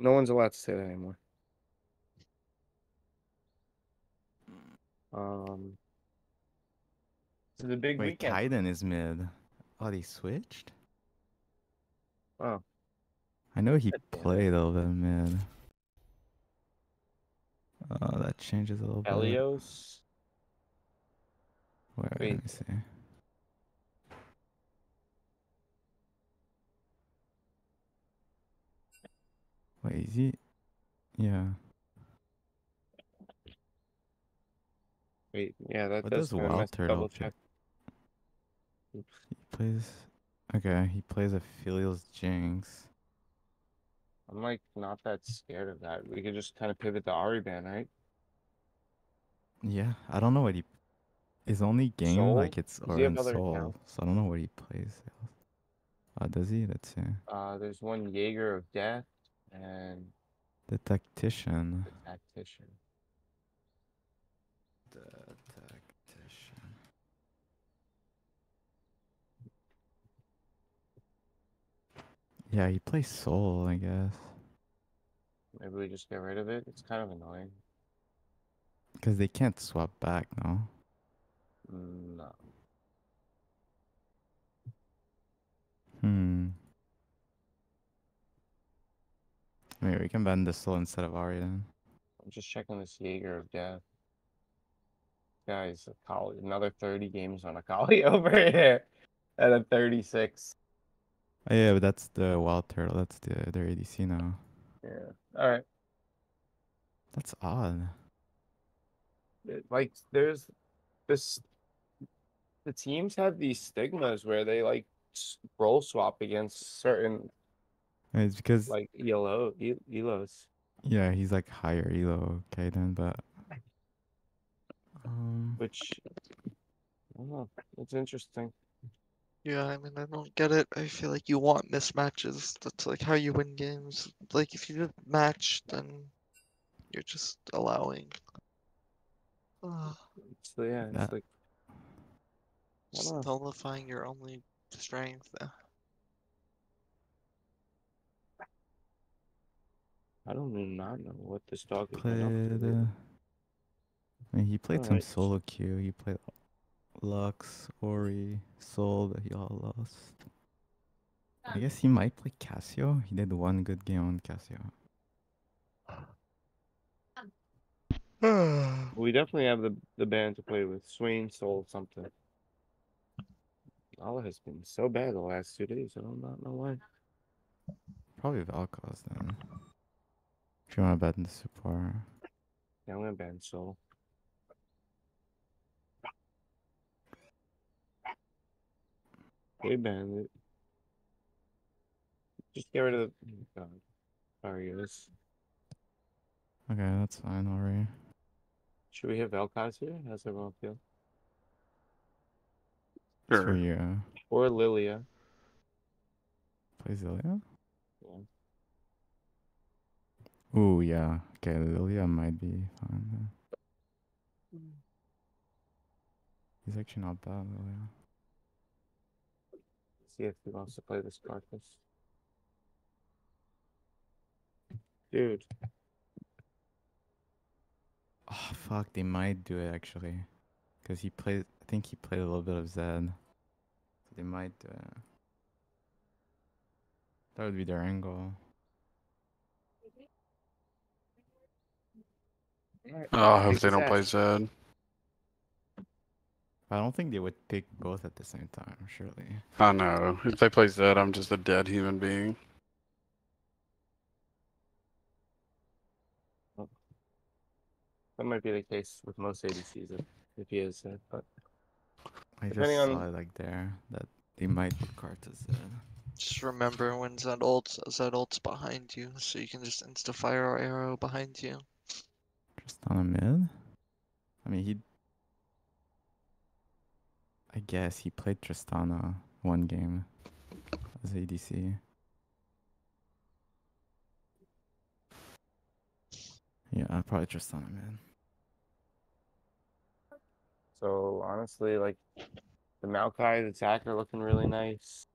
No one's allowed to say that anymore. Um, this is a big Wait, weekend. Kaiden is mid. Oh, they switched? Oh, I know he God damn it. played a little bit mid. Oh, that changes a little bit. Elios. Wait, Wait. let me see. Wait, is he? Yeah. Wait, yeah, that What does does Wild mess- Turtle double pick? check. He plays. Okay, he plays a Filial's Jinx. I'm like not that scared of that. We could just kind of pivot the Ahri ban, right? Yeah, I don't know what he. His only game Soul? like it's or in Soul, accounts? so I don't know what he plays. Uh, does he? Let's. Uh, there's one Jaeger of Death and The Tactician. the Tactician. The Tactician. Yeah, he plays Sol, I guess. Maybe we just get rid of it. It's kind of annoying. Because they can't swap back, no? Mm, No. Hmm. Maybe we can bend this Sol instead of Ahri then. I'm just checking this Jaeger of Death. Guys, a another 30 games on a Kali over here at a 36. Oh, yeah, but that's the Wild Turtle. That's the their ADC now. Yeah. All right. That's odd. It- like there's this the teams have these stigmas where they like role swap against certain It's because like ELO E- elos. yeah, he's like higher elo Kaiden, but um, which I don't know. It's interesting. Yeah, I mean, I don't get it. I feel like you want mismatches. That's like how you win games. Like, if you match, then you're just allowing. So yeah, it's That- like just nullifying your only strength. I don't do not know what this dog is been played. to Uh. I mean, he played some Alright. solo queue. He played Lux, Ori, Sol that he all lost. I guess he might play Casio. He did one good game on Casio. We definitely have the the band to play with. Swain Sol something. Allah has been so bad the last two days. I do not know why. Probably Vel'Koz then. If you want to bet in the support. Yeah, I'm gonna ban Sol. They banned it. Just get rid of the. oh, God. Sorry, guys. Okay, that's fine, Ori. Should we have Vel'Koz here? How's everyone feel? It's for Sure. you. Or Lilia? Play Zilia? Yeah. Ooh, yeah. Okay, Lilia might be fine. yeah. Hmm. He's actually not bad, Lilia. See if he wants to play this Carcass. Dude, Oh, fuck, they might do it actually. Because he played, I think he played a little bit of Zed. So they might do it. That would be their angle. Oh, I hope Kick they don't play. Zed. I don't think they would pick both at the same time, surely. I know. If they play Zed, I'm just a dead human being. that might be the case with most ADCs if, if he is Zed, but I just Depending on- saw it like there that they might put Karta Zed. Just remember when Zed ults, Zed ults behind you, so you can just insta fire our arrow behind you. Just on a mid? I mean, he. I guess he played Tristana one game as ADC. Yeah, I'd probably Tristana mid. so honestly, like the Maokai attack are looking really nice.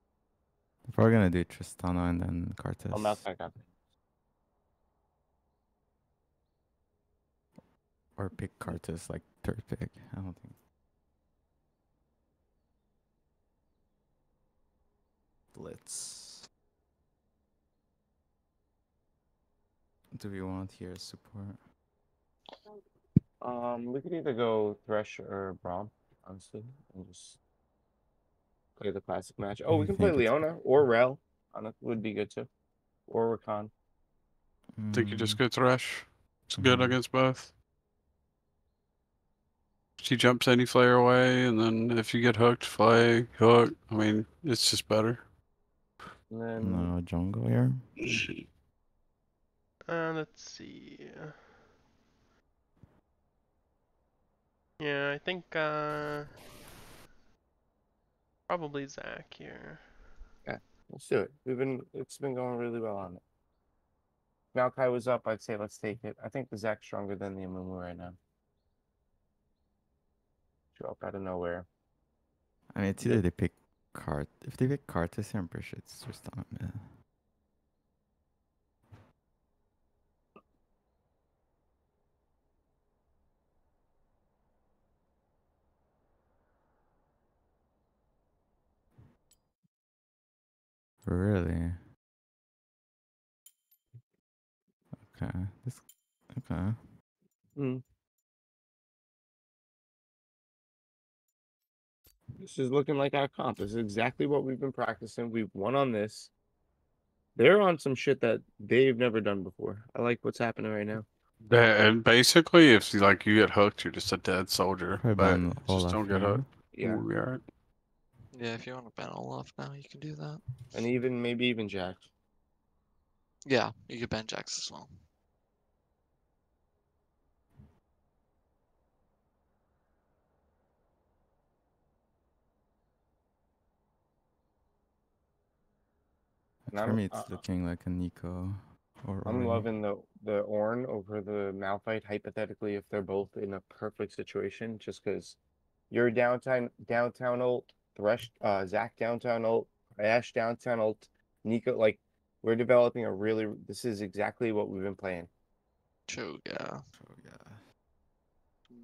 We're probably gonna do Tristana and then Karthus. Oh, Maokai got me. Or pick Karthus like third pick. I don't think. Blitz. Do we want here support? Um, we could either go Thresh or Braum, honestly, and just play the classic match. Oh, we can play think it's- Leona or Rell. On it would be good too, or Rakan. I think you just Mm, go Thresh. It's good Mhm. against both. She jumps any flare away, and then if you get hooked, flag, hook. I mean, it's just better. And then No jungle here. Uh, let's see. Yeah, I think uh probably Zac here. Yeah, let's do it. We've been it's been going really well on it. Maokai was up. I'd say let's take it. I think the Zac's stronger than the Amumu right now. Show up out of nowhere. I mean, it's Yeah. either they pick Cart. If they pick Karthus here, I'm pretty sure it's just on. Yeah. Really? Okay. This. Okay. Hmm. This is looking like our comp. This is exactly what we've been practicing. We've won on this. They're on some shit that they've never done before. I like what's happening right now. Yeah, and basically, if you like you get hooked, you're just a dead soldier. Probably But ban just don't get hooked. Yeah. We'll be. Yeah, if you want to ban Olaf now, you can do that. And even maybe even Jack. Yeah, you could ban Jax as well. For I'm- me, it's uh, looking like a Neeko or. I'm Ori. loving the the Ornn over the Malphite hypothetically if they're both in a perfect situation, just because you're downtown downtown ult, Thresh uh Zac downtown ult, Ashe downtown ult, Neeko like we're developing a really this is exactly what we've been playing. True, yeah. So, yeah.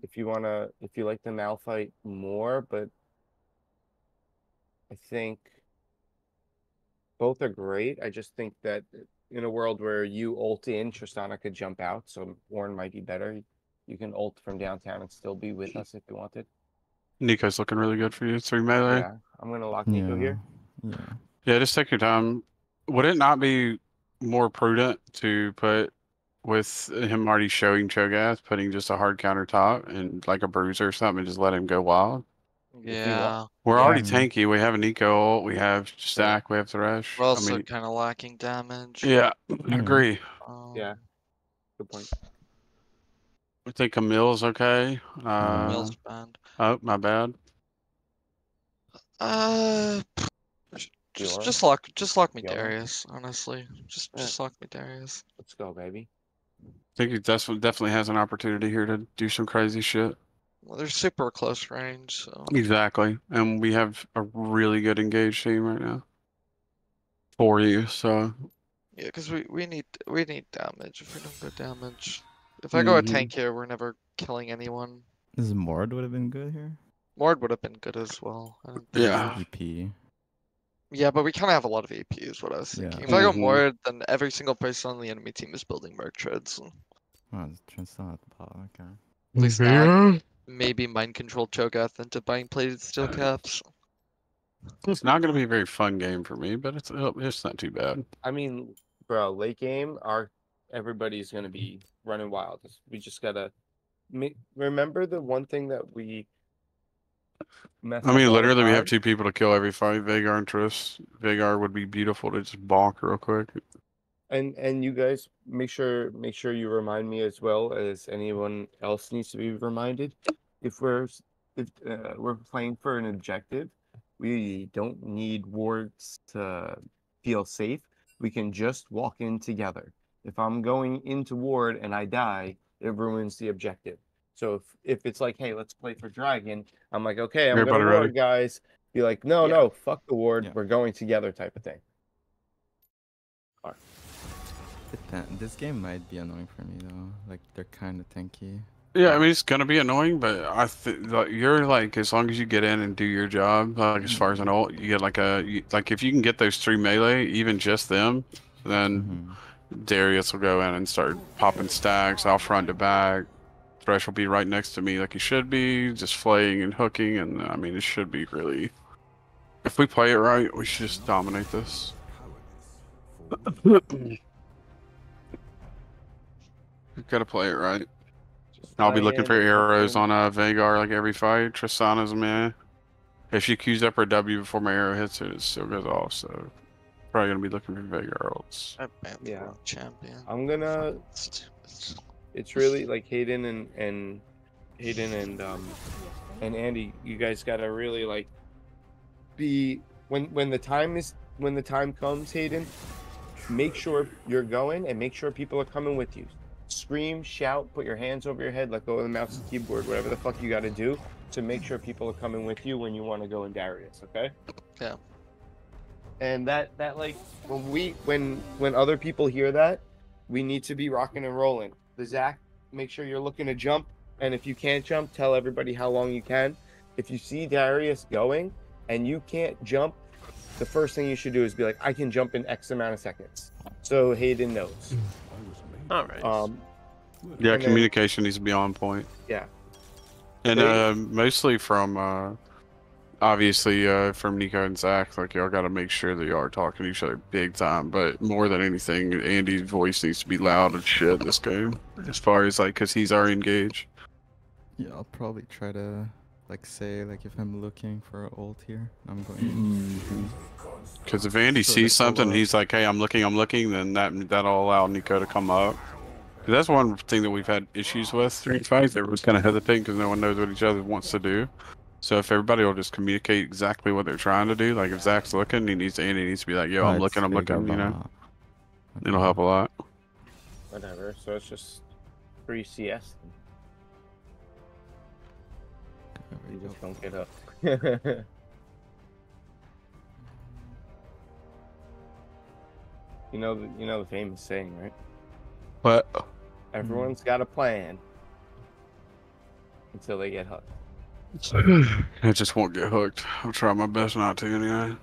If you wanna if you like the Malphite more, but I think both are great. I just think that uh, in a world where you ult in, Tristana could jump out, so Ornn might be better. You can ult from downtown and still be with us if you wanted. Neeko's looking really good for you. Three melee. Yeah, I'm gonna lock Neeko yeah. here. Yeah. Yeah, just take your time. Would it not be more prudent to put with him already showing Cho'Gath, putting just a hard counter top and like a bruiser or something and just let him go wild? You Yeah. We're Yeah. already Mhm. tanky. We have an eco. ult, we have Stack, we have Thresh. We're I also mean, kind of lacking damage. yeah, I Yeah. agree. Um, Yeah. Good point. I think Camille's okay. Uh, Mills banned. oh, my bad. Uh, just Fiora? just lock just lock me Fiora? Darius. Honestly, just Yeah. just lock me Darius. Let's go, baby. I think he definitely definitely has an opportunity here to do some crazy shit. Well, they're super close range, so Exactly. And we have a really good engaged team right now. For you, so yeah, because we we need we need damage. If we don't go damage, if I go a Mhm. tank here, we're never killing anyone. This Mord would have been good here. Mord would have been good as well. I don't think Yeah. so. EP. Yeah, but we kind of have a lot of AP, is what I was Yeah. thinking. If I go Mhm. Mord, then every single person on the enemy team is building merc treads. Oh, it's Tristan at the bottom. Okay. At least now, maybe mind control Cho'Gath into buying plated steel caps. It's not going to be a very fun game for me, but it's uh, it's not too bad. I mean, bro, late game, our everybody's gonna be running wild. We just gotta remember the one thing that we. I mean, literally, we have two people to kill every fight. Veigar and Triss. Veigar would be beautiful to just bonk real quick. And and you guys make sure make sure you remind me as well as anyone else needs to be reminded. If we're if uh, we're playing for an objective, we don't need wards to feel safe. We can just walk in together. If I'm going into ward and I die, it ruins the objective. So if if it's like, hey, let's play for dragon, I'm like, okay, I'm Everybody gonna ready? ward, guys. Be like, no, Yeah. no, fuck the ward. Yeah. We're going together, type of thing. Depend- This game might be annoying for me though. Like they're kind of tanky. Yeah, I mean it's gonna be annoying, but I think like, you're like as long as you get in and do your job, like as far as an ult, you get like a you, like if you can get those three melee, even just them, then Mhm. Darius will go in and start popping stacks. I'll front to back. Thresh will be right next to me like he should be, just flaying and hooking, and I mean it should be really. If we play it right, we should just dominate this. We've got to play it right. Just I'll be looking for arrows fucking- on uh, Veigar like every fight. Tristana's man. If she queues up her W before my arrow hits it, it still goes off. So probably gonna be looking for Veigar ults. I banned the Yeah. champion. I'm gonna. It's really like Hayden and and Hayden and um and Andy. You guys gotta really like be when when the time is when the time comes, Hayden. Make sure you're going and make sure people are coming with you. Scream, shout, put your hands over your head, let go of the mouse and keyboard, whatever the fuck you gotta do to make sure people are coming with you when you want to go in Darius. Okay. Yeah. And that that like when we when when other people hear that, we need to be rocking and rolling. The Zac, make sure you're looking to jump, and if you can't jump, tell everybody how long you can. If you see Darius going and you can't jump, the first thing you should do is be like, I can jump in X amount of seconds. So Hayden knows. Mm. All right. Um, Yeah, And then- communication needs to be on point. Yeah. And They- uh, mostly from uh, obviously uh, from Neeko and Zac. Like y'all got to make sure that y'all are talking to each other big time. But more than anything, Andy's voice needs to be loud as shit in this game. As far as like, cause he's already engaged. Yeah, I'll probably try to like say like if I'm looking for an ult here, I'm going. Mm-hmm. Because if Andy So sees something, he's like, "Hey, I'm looking, I'm looking," then that that'll allow Neeko to come up. 'Cause that's one thing that we've had issues with during fights. Everyone's kind of hesitating because no one knows what each other wants to do. So if everybody will just communicate exactly what they're trying to do, like if Zac's looking, he needs Andy needs to be like, "Yo, I'm looking, I'm looking," you know. that It'll help a lot. whatever. So it's just free CS. There we You just don't get up. you know, the, you know the famous saying, right? But Everyone's got a plan until they get hooked. I just won't get hooked. I'll try my best not to anyway.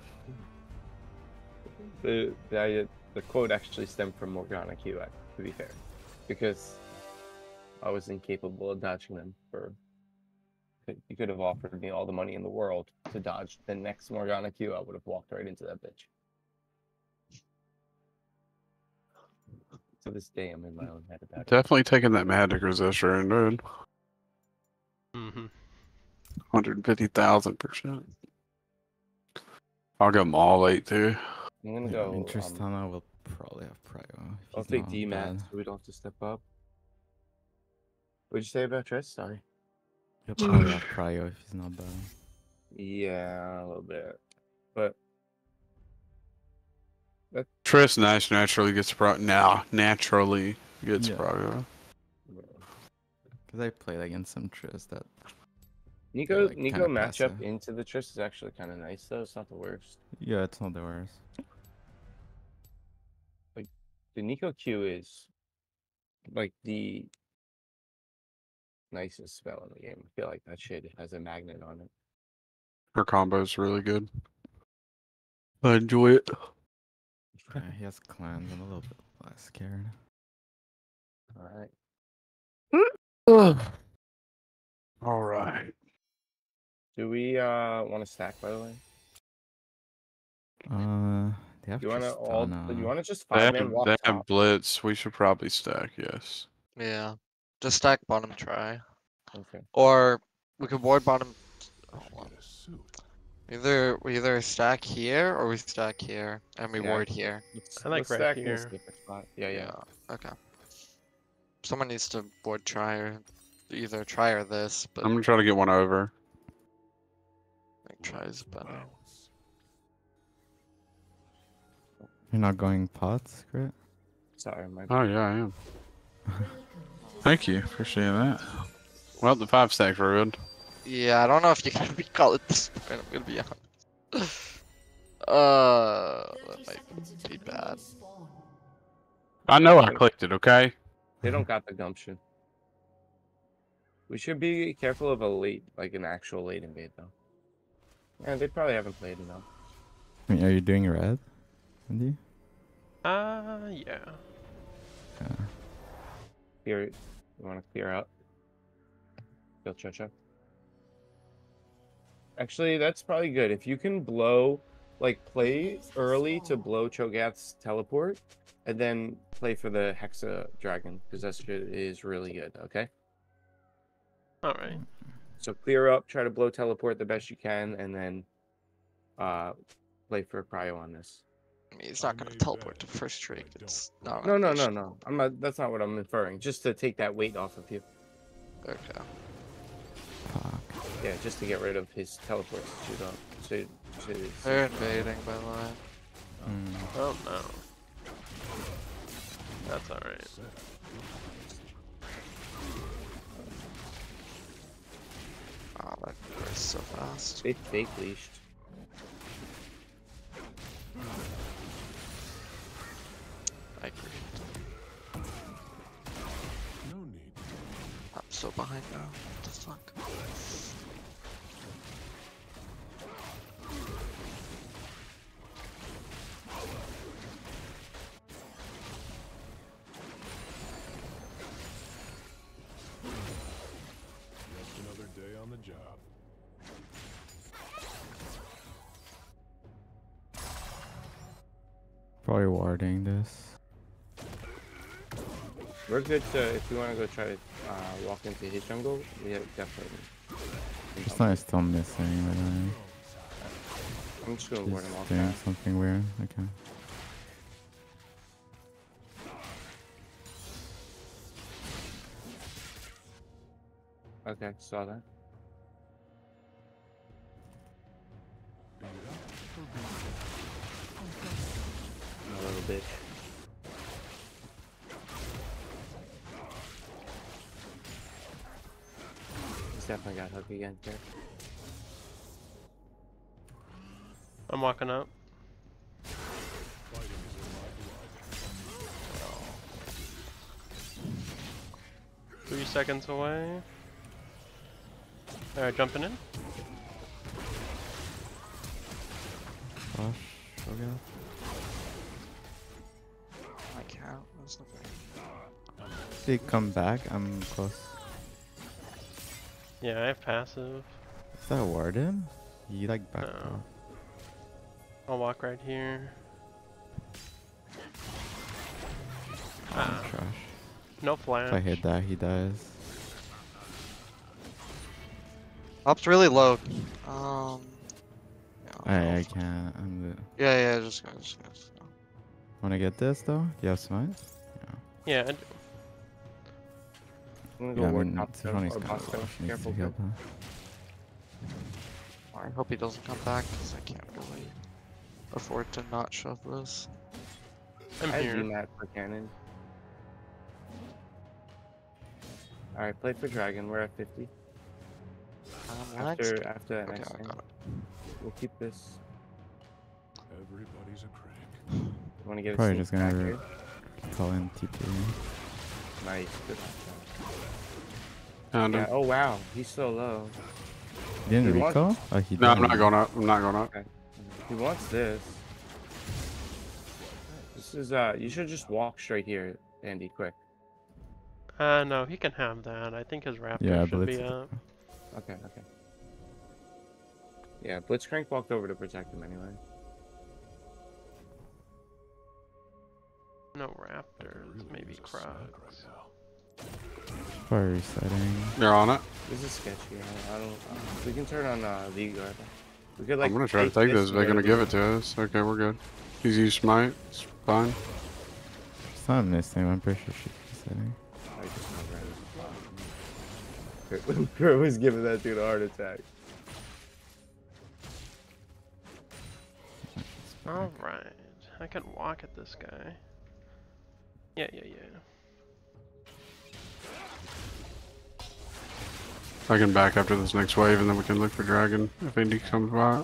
The the, the quote actually stemmed from Morgana QX, to be fair, because I was incapable of dodging them. For you could have offered me all the money in the world to dodge the next Morgana Q, I would have walked right into that bitch. To this day, I'm in my own head about it. Definitely taking that magic resistor and dude, mm-hmm. hundred fifty thousand percent. I'll go all eight too. I'm gonna go. I mean, um, Tristana will probably have prio. I'll take not D Max so we don't have to step up. What'd you say about Triss? Sorry. He'll probably have prio if he's not bad. Yeah, a little bit. But Triss Nash naturally gets pro now naturally gets Yeah. pro. Because I played against some Tris that Neeko like, Neeko matchup passive. into the Triss is actually kind of nice though. It's not the worst. yeah, it's not the worst. Like the Neeko Q is like the nicest spell in the game. I feel like that shit has a magnet on it. Her combo is really good. I enjoy it. Yeah, he has clans. I'm a little bit less scared. All right. All right. Do we uh want to stack by the way? Uh, they have You want to all? Tristana. You want to just They five have, man walk they have blitz. We should probably stack. Yes. Yeah. Just stack bottom try. Okay. Or we could ward bottom. Oh, hold on. Either we either stack here or we stack here and we Yeah. ward here. Let's, I like let's right stack here. safer. Yeah, yeah. Okay. Someone needs to ward try or either try or this, but I'm gonna try to get one over. I think try is better. You're not going pots, Grit? Sorry, my Oh yeah, I am. Thank you. Appreciate that. Well, the five stacks ruined. Yeah, I don't know if you can recall it this point, I'm gonna be honest. Uh, that might be bad. I know I clicked it. Okay. They don't got the gumption. We should be careful of a late, like an actual late invade though. Yeah, they probably haven't played enough. I mean, are you doing red, Andy? Uh, yeah. Yeah. Clear. You want to clear out? Kill Chocho. Actually, that's probably good. If you can blow, like, play early to blow Cho'Gath's teleport, and then play for the Hexa Dragon, because that shit is really good, okay? All right. So clear up, try to blow teleport the best you can, and then uh play for cryo on this. I mean, he's not gonna teleport to first trig. It's not. No, no, no, efficient. no. I'm not. That's not what I'm inferring. Just to take that weight off of you. Okay. Fuck. Yeah, just to get rid of his teleport to shoot up. So, so, They're invading, by the way. Mm. Oh no. That's all right. Oh, that goes so fast. they fake leashed. I agree. No need. I'm so behind now. What the fuck? Just another day on the job. Probably warding this. We're good to if you want to go try to uh, walk into his jungle. We have definitely. This not is still missing, by the. I'm just gonna ward him off doing that. something weird. Okay. Okay, saw that. Beat it up or beat it A little bit. Definitely got hook again here. I'm walking up. Fighting is in my blood. Three seconds away. Alright, jumping in. Flash. Okay. I can't. There's nothing. They come back. I'm close. Yeah, I have passive. Is that warden? He like backed No. I'll walk right here. Oh, Ah, trash. no flash. If I hit that, he dies. Up's really low. Um. Yeah, I'll I I can't. I'm the. Yeah, yeah, just go, just go. Wanna get this though? You have smite? Yeah, I d- I'm gonna Yeah, go I mean, top Tyrani's though, or kind boss of though. low. She needs Careful, to heal careful. that. I hope he doesn't come back because I can't really afford to not shove this. I'm I here. do that for cannon. Alright, play for dragon. We're at 50. Um, next. After after that Okay, next I thing, we'll keep this. Everybody's a crank. Want to get Probably sneak just gonna back re- here? Call in TP. Nice. Good. Found Yeah. Oh wow, he's so low. He didn't He wants- recall? Oh, he No, I'm didn't. going up. I'm not going up. He wants this. This is uh. You should just walk straight here, Andy. Quick. Uh, no, he can have that. I think his raptor Yeah, should Blitz. be up. Okay. Okay. Yeah, Blitzcrank walked over to protect him anyway. No raptors, maybe use a snack right crocs. Now. Probably resetting. You're on it. This is sketchy. I, I don't. Uh, we can turn on uh, Veigar. We could like. I'm gonna try to take this. They're gonna give it to us. Okay, we're good. He's used smite. It's fine. She's not missing. I'm pretty sure she's resetting. I just not ready. Kurt was giving that dude a heart attack. Alright. I can walk at this guy. Yeah, yeah, yeah. I can back after this next wave, and then we can look for dragon if Indy comes by.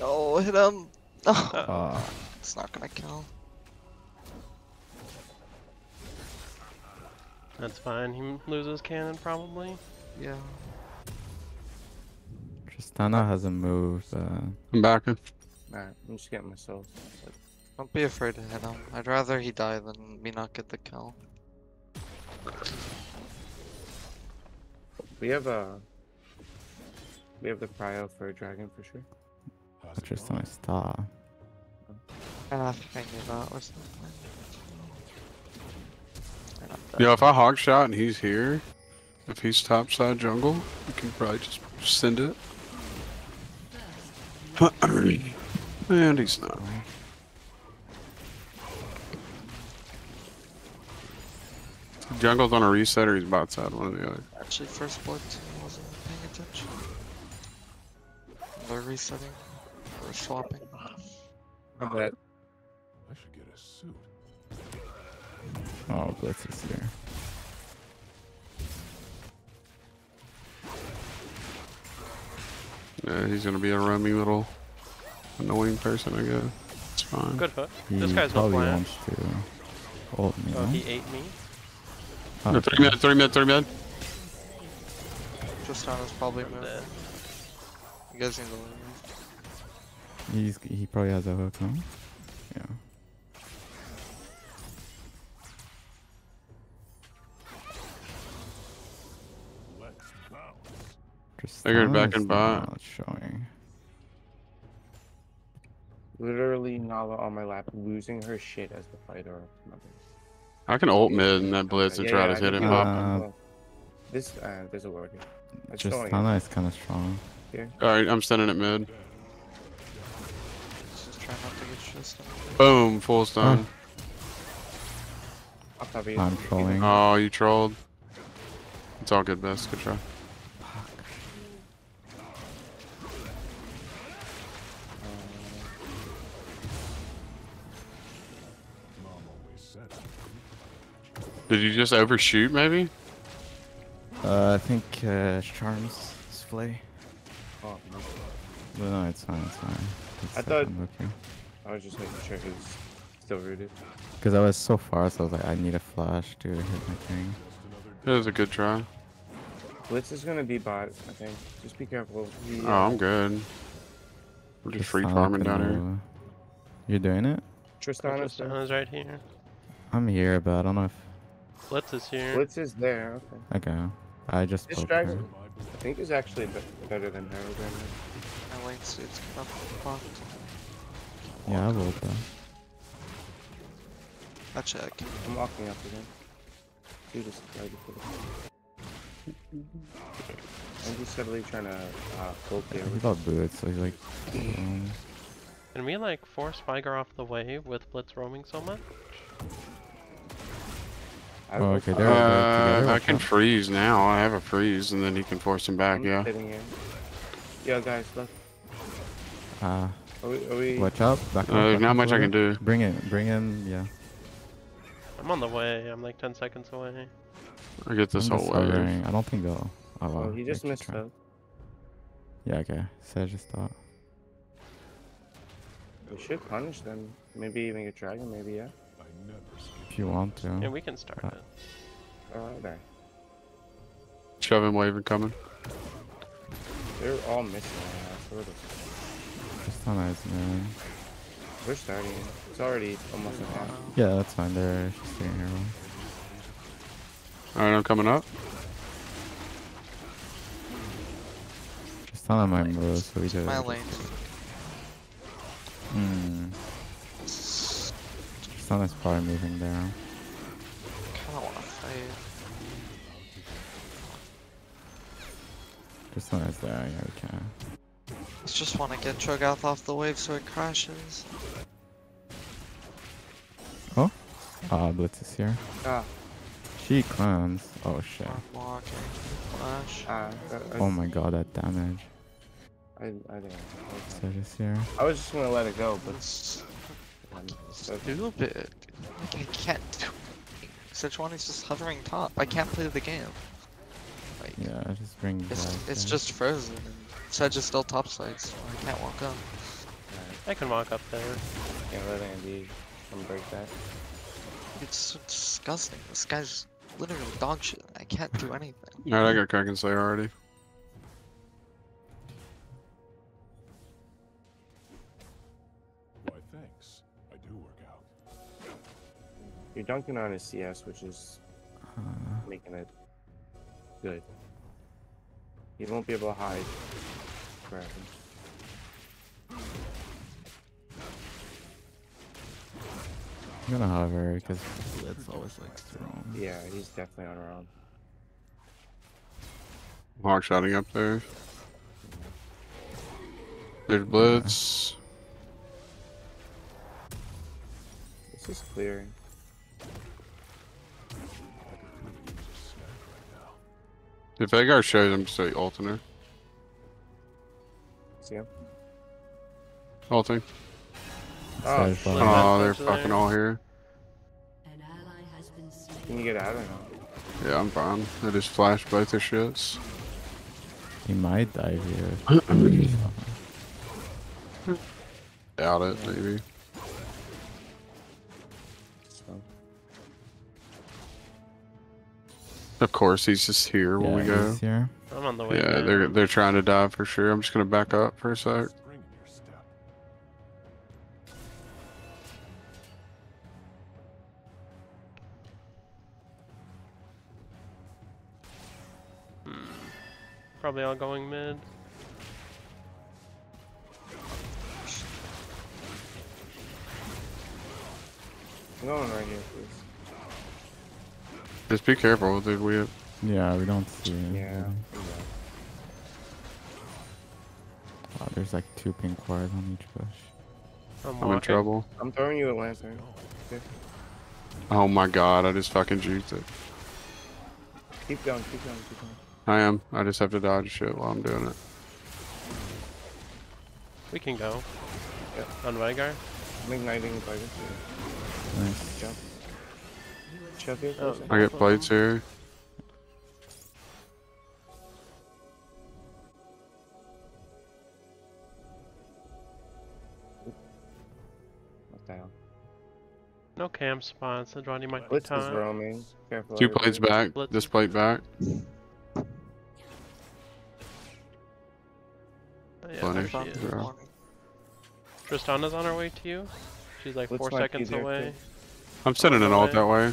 Oh, hit him! Uh, Ah, it's not gonna kill. That's fine. He loses cannon probably. Yeah. Tristana has a move. Uh, I'm backing. Alright, I'm just getting myself. Don't be afraid to hit him. I'd rather he die than me not get the kill. We have a. We have the cryo for a dragon for sure. How's it going? Tristana star. Ah, I think I knew that was the plan. And I'm You know, dead. if I hog shot and he's here, if he's topside jungle, we can probably just send it. and he's not. Jungle's on a reset or he's bot side, one or the other. Actually, first blood team wasn't paying attention. They're resetting. Or swapping. I bet. I should get a suit. Oh, Blitz is here. Yeah, he's gonna be a rummy little annoying person, I guess. It's fine. Good hook. He This guy's no probably flash. wants to hold me. Oh, no? he ate me. Oh, No, three mid, three mid, three mid. Tristana's probably I'm moved. dead. You guys need to leave. He's he probably has a hook, no? Yeah. Let's bounce. Figured Tristana back is in bot. not showing. Literally Nala on my lap, losing her shit as the fighter. I can ult mid and that blitz and try yeah, to I hit him you up. will. Uh, This uh, there's a word here. I just don't wanna get- Tristana is kind of strong. Alright, I'm sending it mid. Just try not to get Tristan. Boom, full stun. I'll cover you. I'm trolling. Oh, you trolled. It's all good, best. Good try. Mom always said it. Did you just overshoot, maybe? Uh, I think uh, Charms display. Oh, no. But no, it's fine. It's fine. It's I thought- okay. I was just making sure he was still rooted. Because I was so far, so I was like, I need a flash to hit my thing. That was a good try. Blitz is gonna be bot, I think. Just be careful. He, Oh, I'm good. We're just free farming down here. move. You're doing it? Tristana. Tristana's right here. I'm here, but I don't know if. Blitz is here. Blitz is there. Okay. Okay. I just This poked dragon, her. I think, is actually better than her. Than My lane suit's up fucked. Yeah, I will though. I check. I'm walking up again. Dude is right before. I'm just steadily trying to uh, pull Yeah, clear. he got boots, so he's like. um, Can we like force Veigar off the way with Blitz roaming so much? I Oh, okay, uh, they're- they're Uh, I can freeze now. I have a freeze, and then he can force him back. I'm Yeah. Yo, guys, look. Ah, Are we? Are we watch out. Back Uh, back not much I can do. Bring it. Bring him. Yeah. I'm on the way. I'm like 10 seconds away. I get this I'm whole just wave. I don't think they'll. Oh, Oh, wow. he just missed trying. up. Yeah, okay. So I just thought. We should punish them. Maybe even get dragon. Maybe yeah. I never skip. If you want to. Yeah, we can start Uh, it. Oh, there. Shove him, wave and coming. They're all missing. Right now, so we're- It's not nice, man. We're starting. It's already almost a half. Yeah, that's fine. They're just sitting here. Alright, I'm coming up. Just not on my move, so we did. My lane. Hmm. Tristana's probably moving there. Kinda wanna fight. Tristana's there. Yeah, we can. I just wanna get Cho'Gath off the wave so it crashes. Ah, Blitz is here. Ah, She cleanse. Oh shit. I'm walking. Flash. ah. I, I, Oh my god, that damage. I, I think. So just here. I was just gonna let it go, but It's so- stupid. Like, I can't do anything. Sejuani's just hovering top. I can't play the game. Like, Yeah, just bring. it's, it's just frozen. And Sedge is still topside, so I can't walk up. I can walk up there. can't let Andy come break that. It's so disgusting. This guy's literally dog shit. I can't do anything. Alright, I got Kraken Slayer already. You're dunking on his CS, which is Uh, making it good. He won't be able to hide. Grab him. I'm gonna hover because Blitz always likes to roam. Yeah, he's definitely on around. Hawk shotting up there. There's Blitz. This is clearing. If Agar shows him, say ultimate. See him? Ulting. Oh, Sage shit. bottom. Oh, they're punch there. fucking all here. An ally has been. Can you get out or not? Yeah, I'm fine. I just flashed both their shits. He might dive here. Doubt it, maybe. Of course, he's just here when yeah, we go. he's here. I'm on the way. Yeah, down. they're they're trying to dive for sure. I'm just gonna back up for a sec. Spring in your step. Hmm. Probably all going mid. I'm going right here, please. Just be careful, dude. We Yeah, we don't see him. Yeah. Wow, there's like two pink wards on each bush. I'm, I'm in trouble. I'm throwing you a lantern. Oh my god, I just fucking juked it. Keep going, keep going, keep going. I am. I just have to dodge shit while I'm doing it. We can go. Yep. On Veigar. I'm igniting if I can Nice. it. Jump. Shove Oh. I get plates here. What the hell? No camp spots. Adrani might be Blitz is time. roaming. Careful. Two plates back. Let's- This plate back. Oh, yeah, Funny. there she is. Yeah. Tristana's on her way to you. She's like Blitz four seconds away. I'm sending an ult that way.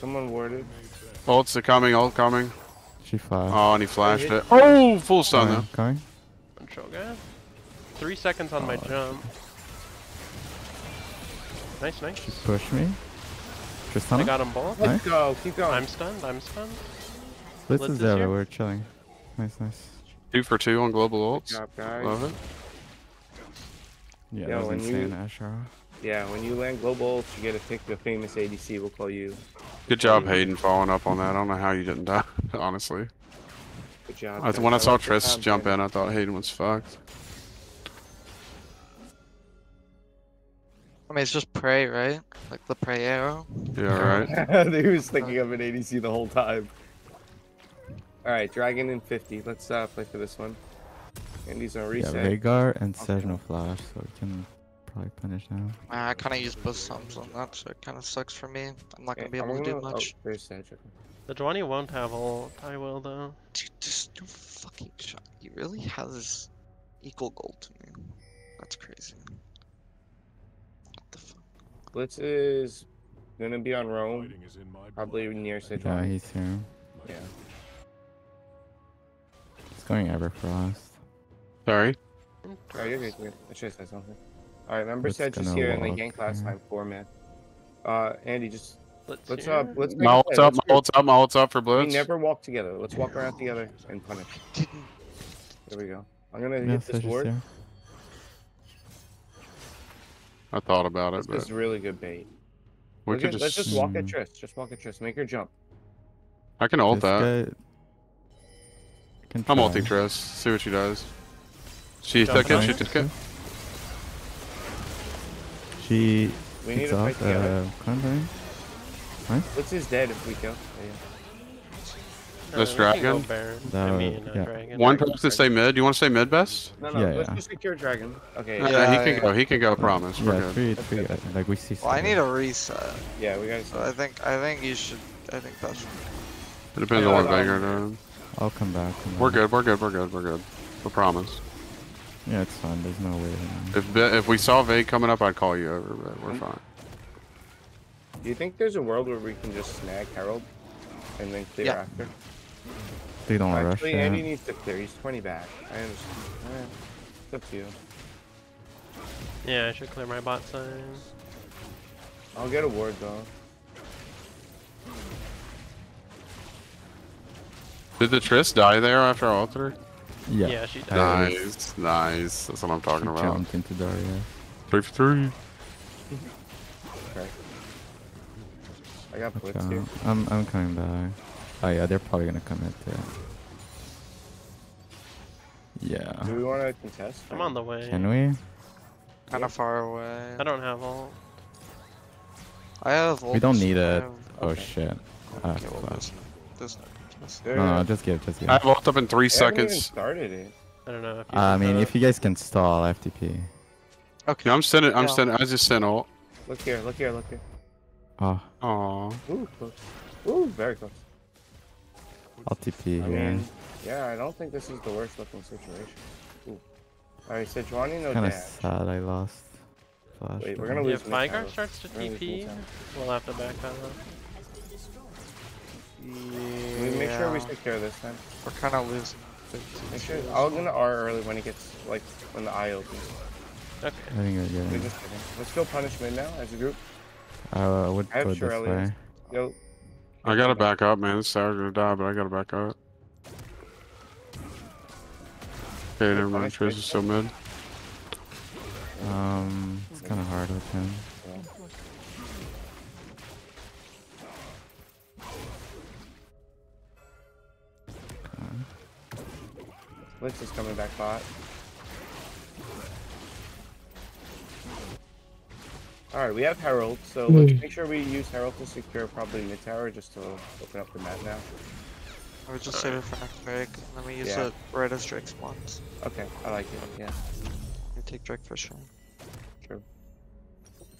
Someone warded. Ult's are coming. Ult coming. She flashed. Oh, and he flashed it. Oh, full stun Coming, though. coming. On Cho'Gath. Three seconds on oh, my Oh, jump. Nice, nice. She pushed me. Just time. I got them both. Let's Nice. go. Keep going. I'm stunned. I'm stunned. Blitz Blitz is is there, here? but we're chilling. Nice, nice. Two for two on global Good ults. job, guys. Love it. Yeah, Yo, that was when insane, you- Ashara. Yeah, when you land global, you get to pick the famous ADC. We'll call you. Good job, Hayden, following up on that. I don't know how you didn't die, honestly. Good job. I, when I saw like Triss time, jump man. in, I thought Hayden was fucked. I mean, it's just prey, right? Like the prey arrow. Yeah, right. he was thinking of an ADC the whole time. All right, Dragon in 50. Let's uh, play for this one. Andy's on reset. Yeah, reset. Veigar and Okay. Sej no flash, so we can probably punish now. I kind of use both sums on that, so it kind of sucks for me. I'm not gonna Okay, be I'm able to do gonna- oh, much. Oh, there's Sedge. okay. The Dwani won't have ult. I will though. Dude, there's no fucking shot. He really has equal gold to me. That's crazy. What the fuck? Blitz is gonna be on Rome, Fighting is in my probably near Sedge. Yeah, he's here. Yeah. He's going Everfrost. Sorry. Oh, you're good. You're good. I should have said something. All right, remember Blitz Sedge is here, and they walk ganked last here. time, four man. Uh, Andy, just Let's let's hear uh, let's make My a ult's up, Let's my go. ult's up, my ult's up for We never walk together. Let's walk around together and punish. Didn't. There we go. I'm gonna Yeah, hit this Sej ward. I thought about This it, but is really good bait. we Look could just. let's just walk at Mm. Triss. Just walk at Triss. Make her jump. I can ult This that. guy- can I'm try. ulting Triss. See what she does. She Jump took it. She took it. She We need picks to off fight together. uh, Conjuring. Blitz is dead if we kill. Yeah. This Uh, we dragon? Baron. I That- mean, uh, yeah. dragon. One person to stay mid. Do you want to stay mid, best? No, no. Yeah, let's yeah. just secure dragon. Okay. Yeah, Yeah, he can yeah. go. He can go. Promise. We're Yeah, good. three, three. good. uh, Like we see. Well, I need a reset. Yeah, we gotta. So I think I think you should. I think that's. It depends Yeah, on what Vanguard does. I'll come back. come We're good. We're good. We're good. We're good. We promise. Yeah, it's fine. There's no way. If Ve- if we saw Vade coming up, I'd call you over, but we're fine. Do you think there's a world where we can just snag Herald and then clear Yeah. after? They don't rush Actually, that. Andy needs to clear. He's 20 back. I understand. Eh, it's up to you. Yeah, I should clear my bot side. I'll get a ward though. Did the Triss die there after altar? Yeah. Yeah, she does. Nice, nice. That's what I'm talking She about. Jumped into Daria. Three for three. Okay. I got blitz Okay. here. I'm I'm coming back. Oh yeah, they're probably gonna come at that. Yeah. Do we want to contest? I'm on the way. Can we? Kind of far away. I don't have all. I have. We don't need I it. have- Oh Okay. shit. I have Okay, ah, well, flash. there's, there's no contest. There- No, no, just give, just give. I have ult up in three I haven't even seconds. started it. I don't know if you uh, I mean, if you guys can stall FTP. Okay. Yeah, I'm sending. I'm Yeah. sending. I just sent ult. Look here, look here, look here. Oh, Aw. Ooh, close. Ooh, very close. I'll TP I here. mean, yeah, I don't think this is the worst looking situation. Ooh. Alright, Sejuani, no Kinda dash. sad I lost. Flash. Wait, we're gonna lose If mid Veigar tower. starts to We're gonna lose mid TP, we'll have to back up. Can we make sure we Yeah, secure this time? We're kind of losing. big Make sure. as I'll well. gonna R early when he gets like when the eye opens. Okay. I think we're We good. just kidding. Let's go punish mid now as a group. I would I go this Shirley. way. Yo. I gotta back up, man. This tower's gonna die, but I gotta back up. Okay, never mind. punish Triss is still mid. Um, it's kind of hard with him. Blitz is coming back bot. Alright, we have Herald, so let's hmm. make sure we use Herald to secure probably mid tower just to open up the map now. I would just save it for next break, and then we use Yeah. it right as Drake spawns. Okay, I like it, yeah. We take Drake for sure. True.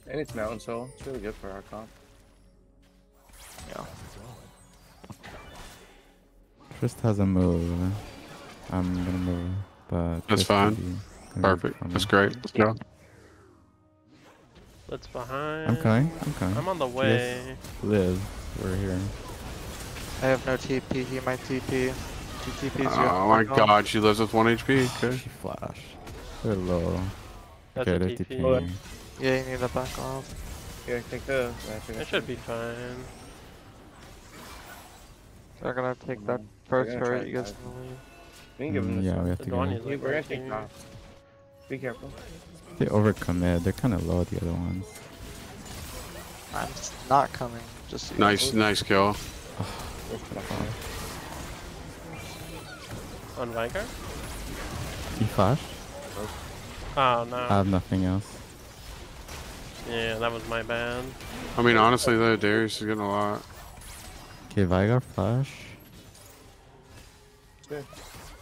And it's Mountain Soul. It's really good for our comp. Yeah. Trist has a move. I'm gonna move, but That's fine. will be coming Perfect. That's great. Let's go. Let's behind. I'm coming. I'm coming. I'm on the way. Liz, we're here. I have no TP. He might TP. He TPs you. Oh my god, she lives with 1 HP. Okay. She flashed. They're low. That's okay, a TP. TP. Yeah, you need to back off. Yeah, take the. I think It should be fine. They're gonna take that. First gonna turret you guys dive. can leave. We can give him Mm, this yeah, we have to Dawn go. We- like We're gonna take here. knots. Be careful. They overcommit. They're kind of low, the other ones. I'm not coming. Just so Nice, know. nice kill. Where's the knock? On Veigar? He flashed. Oh no. I have nothing else. yeah, that was my bad. I mean, honestly, though, Darius is getting a lot. Okay, Veigar flash. Good.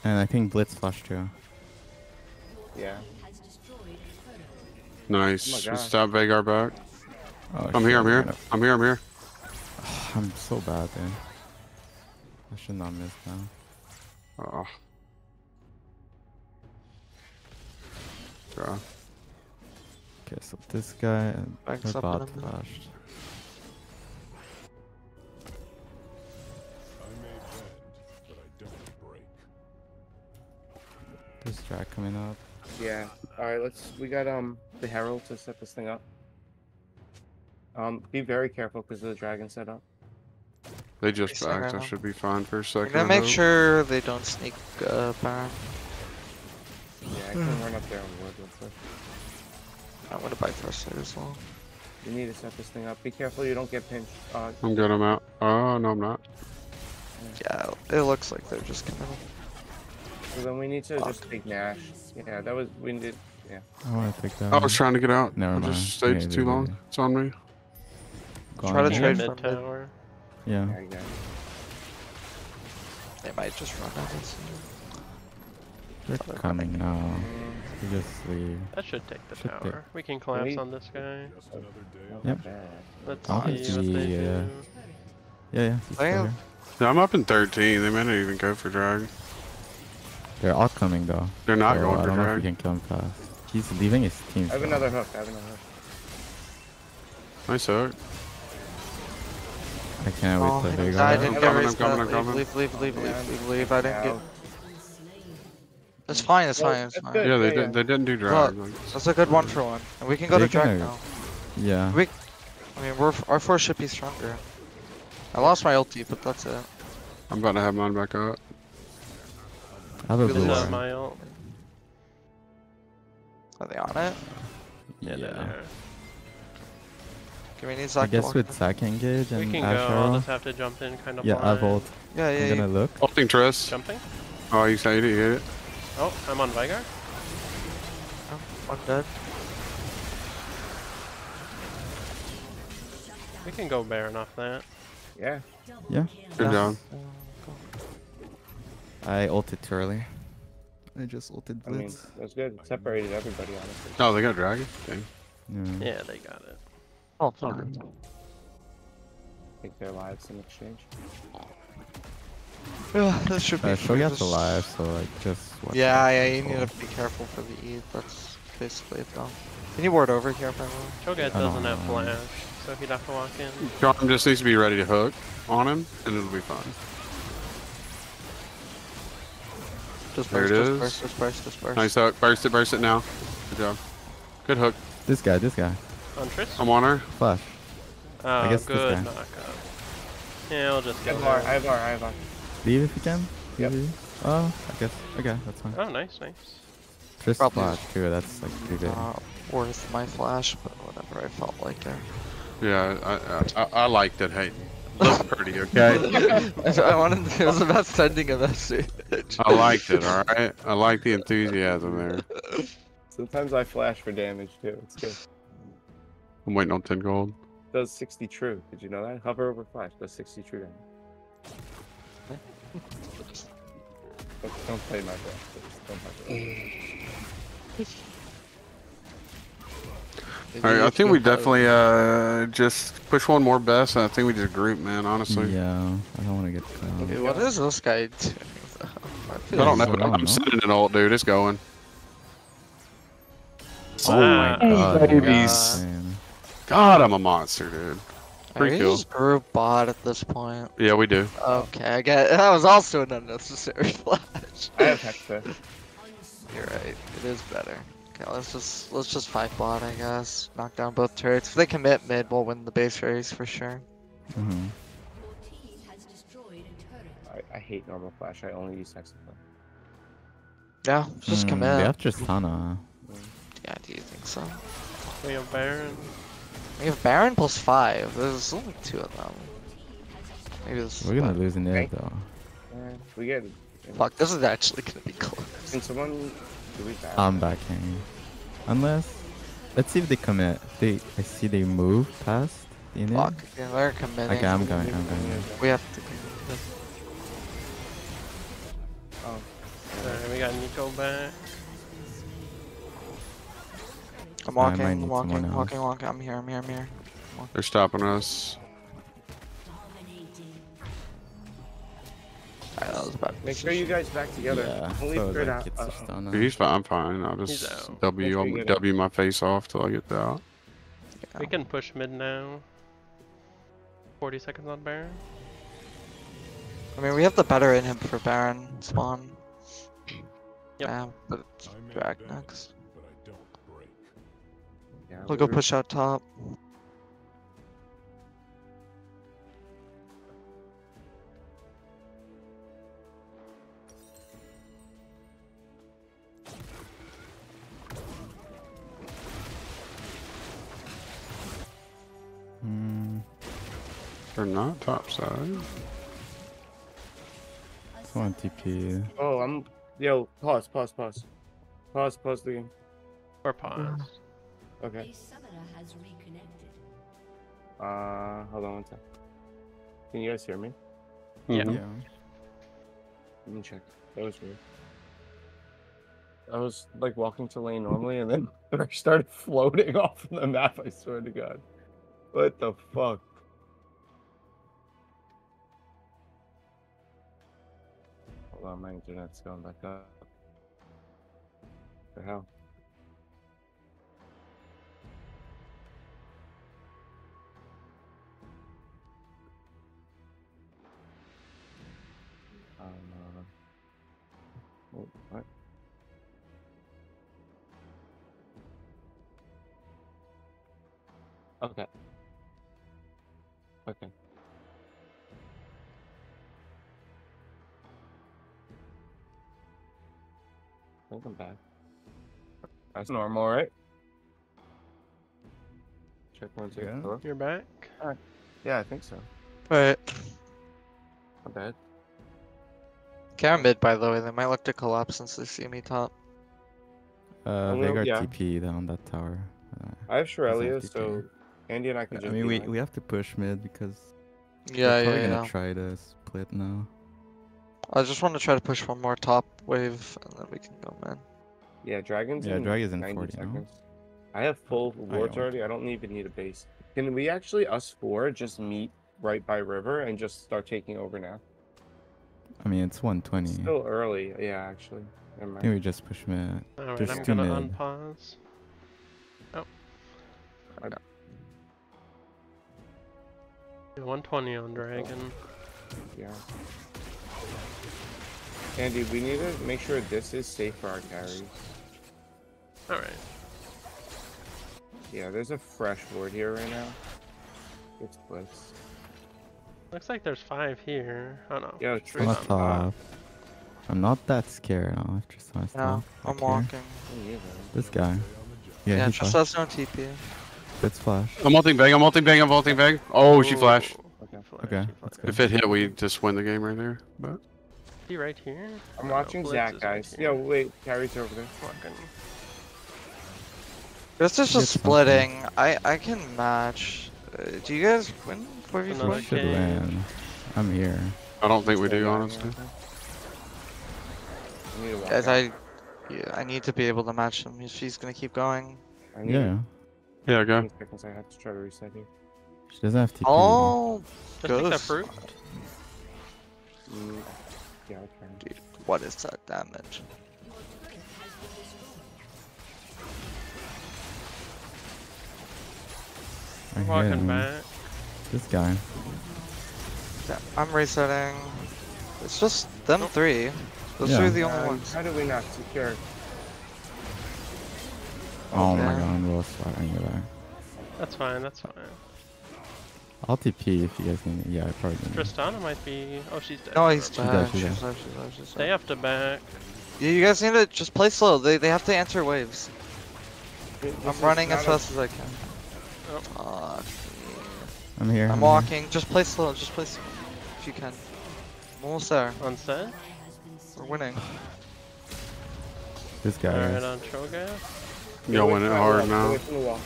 And I think Blitz flash too. Yeah. Nice. Oh my Stop Veigar back. Oh, I'm shit, here, I'm here. gonna- I'm here, I'm here. I'm so bad, dude. I should not miss now. Oh. Yeah. Okay, so this guy and Backs their up bot in a flashed. There's Drake coming up. Yeah. Alright, let's. We got um the Herald to set this thing up. Um, be very careful because of the dragon setup. They just Racing backed. I should be fine for a I'm second. gonna make hope. sure they don't sneak uh, back. Yeah, I can run up there and ward real quick. I'm gonna buy first aid as well. You need to set this thing up. Be careful you don't get pinched. Uh, I'm good, I'm out. Oh, no, I'm not. Yeah, it looks like they're just coming. So then we need to Fuck. just take Nash. Yeah, that was we did. Yeah. I want to take that. I was trying to get out. Never I mind. just stayed Yeah, too long. yeah. It's on me. Go Try on to trade mid from tower. Yeah. Yeah, you got. They might just run out of They're they're coming coming. now. You just leave. That should take the Should take- tower. We can collapse Wait. on this guy. Just another day Not on Yep. Let's I'll see just what they see, uh, do. Yeah, yeah. he's still Damn. here. Yeah, I'm up in 13. They may not even go for drag. They're all coming though. They're not so going I for don't know if we can kill him fast. He's leaving his team. I have another hook. I have another hook. Nice hook. I can't Oh, wait till they I didn't get coming, raised I'm coming, that. I'm coming. Leave, leave, leave, leave, leave, leave, leave. I didn't get. Ow. It's fine. It's Well, fine. That's fine. Yeah, they yeah, did. yeah. They didn't do drag. Look, That's a good one for one. And we can go They to drag now. Yeah. We, I mean, we're our force should be stronger. I lost my ulti, but that's it. I'm about to have mine back up. I have a Really blue This is Lord. ward. my ult. Are they on it? Yeah, they're Yeah. there. Can we need I guess walk with in? Zac engage We and can go. I'll just have to jump in kind of Yeah, I blind. volt. Yeah, yeah, I'm yeah. gonna look. Ulting Triss. Jumping? Oh, you say you hit it. Oh, I'm on Veigar. Oh, one dead. We can go Baron off that. Yeah. Yeah. Good Yeah. job. Go. I ulted too early. I just ulted Blitz. I mean, that's good. It separated everybody, honestly. Oh, they got dragon. Okay. yeah. Yeah, they got it. Oh, fine. Take their lives in exchange. Yeah, this should be. Uh, fine, Cho'Gath's just- alive, so like just. watch Yeah, yeah, you need to be careful for the E. That's basically it, though. Can you ward over here, by the way? Cho'Gath I doesn't have flash, so he'd have to walk in. Charm just needs to be ready to hook on him, and it'll be fine. Just There it burst, is. just burst, just burst, just burst. Nice hook. Burst it, burst it now. Good job. Good hook. This guy, this guy. On Triss? I'm on her. Flash. Oh, guess this good guy. knockup. Yeah, I'll just I go have R. I there. have R. I have R. Leave if you can. Yep. Oh, I guess. Okay, that's fine. Oh, nice, nice. Triss Probably flash too. That's like pretty big. Not worth my flash, but whatever, I felt like it. Yeah, I, I, I, I liked it. Hey, look pretty, okay? I wanted, it was about sending a message. I liked it, alright? I like the enthusiasm there. Sometimes I flash for damage too. It's good. I'm waiting on 10 gold. Does 60 true. Did you know that? Hover over flash. Does 60 true damage. Don't, don't play my breath. please. Don't play my breath. Alright, I think we definitely uh just push one more best, and I think we just group, man, honestly. Yeah, I don't want to get caught. Dude, what is this guy doing? I, I don't know, but I'm know. sending an ult, dude. It's going. Oh my god. babies. man. God, I'm a monster, dude. Are Free we kill. just group bot at this point? Yeah, we do. Okay, I get that was also an unnecessary flash. I have Hexa. You're right. It is better. Okay, let's just let's just fight bot, I guess. Knock down both turrets. If they commit mid, we'll win the base race for sure. Mm -hmm. Your team has destroyed a turret. I, I hate normal flash. I only use Hexa. Yeah, just Hmm, commit. They have Tristana. Yeah, do you think so? We have Baron. We have Baron plus five. There's only two of them. Maybe this. We're gonna but- lose in there Right. though. Uh, we get. Fuck, this is actually gonna be close. Can someone do we back? I'm backing. Unless, let's see if they commit. They, I see they move past the init. Fuck, yeah, they're committing. Okay, I'm going. I'm going. We have to. Oh. Alright, we got Neeko back. I'm I might walking, need walking, someone walking, else. walking. I'm here, I'm here, I'm here. They're stopping us. Alright, that was bad. Make sure you guys back together. Yeah, Don't so Crit like out. Uh, Tristana. Dude, he's fine. I'm fine. I'll just out. W, Make sure you I'll W my face off till I get out. We can push mid now. 40 seconds on Baron. I mean, we have the better in him for Baron spawn. Yep. Yeah, but it's I drag bend, next. but I don't break. yeah, We'll go we're- push out top. Hmm. They're not top side. Someone TP. Oh, I'm. Yo, pause, pause, pause. Pause, pause the game. Or pause. Okay. A has reconnected. Uh, hold on one sec. Can you guys hear me? Yeah. Yeah. Let me check. That was weird. I was like walking to lane normally, and then I started floating off of the map. I swear to God. What the fuck? Hold on, my internet's going back up. The hell? Um, uh, oh, what? Okay. Okay. I think I'm back. That's normal, right? Check one, two. Yeah. Hello? You're back? Yeah, I think so. Right. Not bad. Care mid, by the way. They might look to collapse since they see me top. Uh, I'm gonna- yeah. TP down that tower. Uh, I have Shurelya, FTP. so Andy and I can I just. mean, be we line. we have to push mid because Yeah, we're yeah, probably yeah. gonna try to split now. I just want to try to push one more top wave, and then we can go man. Yeah, dragons. Yeah, in drag in 90 40 now. seconds. I have full wards don't. already. I don't even need a base. Can we actually us four just meet right by river and just start taking over now? I mean, it's 120. It's still early. Yeah, actually. Never I think we just push mid. Alright, There's I'm two gonna mid. unpause. Oh. I- Yeah, 120 on dragon. Yeah. Andy, we need to make sure this is safe for our carries. Alright. Yeah, there's a fresh ward here right now. It's blitz. Looks like there's five here. Oh no. Yo, I'm Trish not top. I'm not that scared now. I've just want to No, I'm back here. walking. This guy. Yeah, Yeah, he just flashed. has no TP. It's flash. I'm ulting bang. I'm ulting bang. I'm ulting bang. Oh, she flashed. Okay. flash, Okay, he that's flashed. good. If it hit, we just win the game right there. But He right here? I'm watching Blitz Zac, is right guys. here. Yo, wait, carries over there. Fucking. This is Get just something. splitting. I I can match. Uh, do you guys win 4v4? Another We should win. I'm here. I don't think we do, honestly. I need to Guys. I yeah, I need to be able to match him if he's gonna keep going. I need Yeah. Yeah, go. 20 seconds. I have to try to reset here. She doesn't have TP. Oh, Just take that Ghost. fruit. Mm, yeah, I can. dude, what is that damage? I hit Walking back. This guy. Yeah, I'm resetting. It's just them Nope. three. Those Yeah. three are the only Um, ones. How do we not secure? Oh my god, I'm real sorry. I knew that. That's fine, that's fine. I'll TP if you guys need me. Yeah, I probably need me. Tristana might be. Oh, she's dead. No, he's Never dead, she's She's dead. dead. She's They have to back. Yeah, you guys need to just play slow. They they have to answer waves. This I'm running as not a- fast as I can. Oh. Fuck I'm here. me. I'm here. walking. Just play slow. Just play slow. If you can. I'm almost there. On set. We're winning. This guy. Alright, is- on Cho'Gath. Get Y'all away it hard now. away from the wall.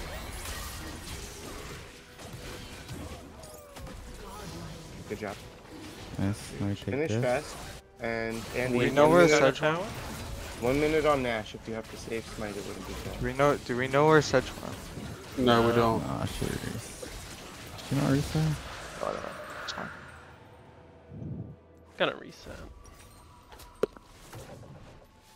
Good job. Nice. Let me Finish this. fast. And Andy, We know where minute- Sedge tower. One minute on Nash if you have to save smite, it wouldn't be Do we know? Do we know where Sedge went? No, we don't. Nah, she is. She not reset? Oh, Whatever. It's fine. Gonna reset.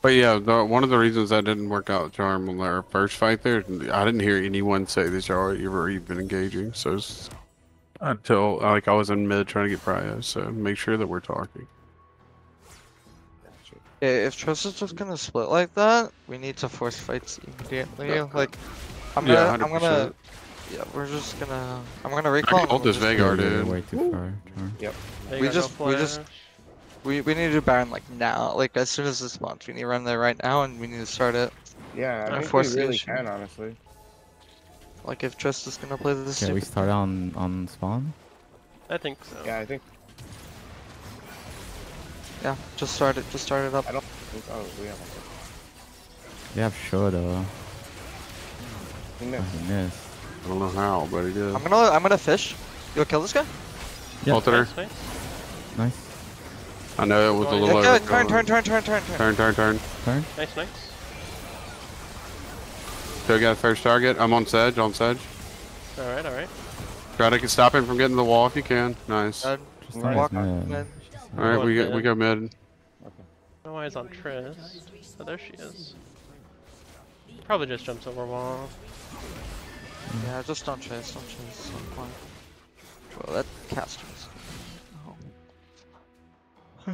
But yeah, the, one of the reasons that didn't work out, Charm, on our first fight there, I didn't hear anyone say that y'all were even engaging. So it's until like I was in mid trying to get prio. So make sure that we're talking. Gotcha. Yeah, if Trist is just gonna split like that, we need to force fights immediately. Yeah. Like, I'm gonna, I'm 100%. gonna, yeah, we're just gonna, I'm gonna recall. can and hold this just- Veigar, Yeah, dude. Way too far. Charm. They We just- no we just- flash. We we need to do Baron like now, like as soon as this spawns. We need to run there right now, and we need to start it. Yeah, I I think we really issue. can, honestly. Like if Trist is gonna play this. Okay, we start on on spawn. I think so. Yeah, I think. Yeah, just start it. Just start it up. I don't think. Oh, we have. a- They have show though. He Oh, he missed. I don't know how, but he did. I'm gonna, I'm gonna fish. You'll kill this guy. Yeah. Ulted her. Nice, nice. Nice. I know it was a little Okay, over. turn, turn, turn, turn, turn, turn. Turn, turn, turn. Turn. Nice, nice. So got first target. I'm on Sedge, on Sedge. Alright, alright. Try to get stop him from getting the wall if you can. Nice. Good. Tristana's Walk on mid. Alright, we Going go, we mid. go mid. I don't know why he's on Triss. Oh, there she is. Probably just jumps over wall. Yeah, just don't chase, don't chase. Don't. Well, that caster is. Hmm.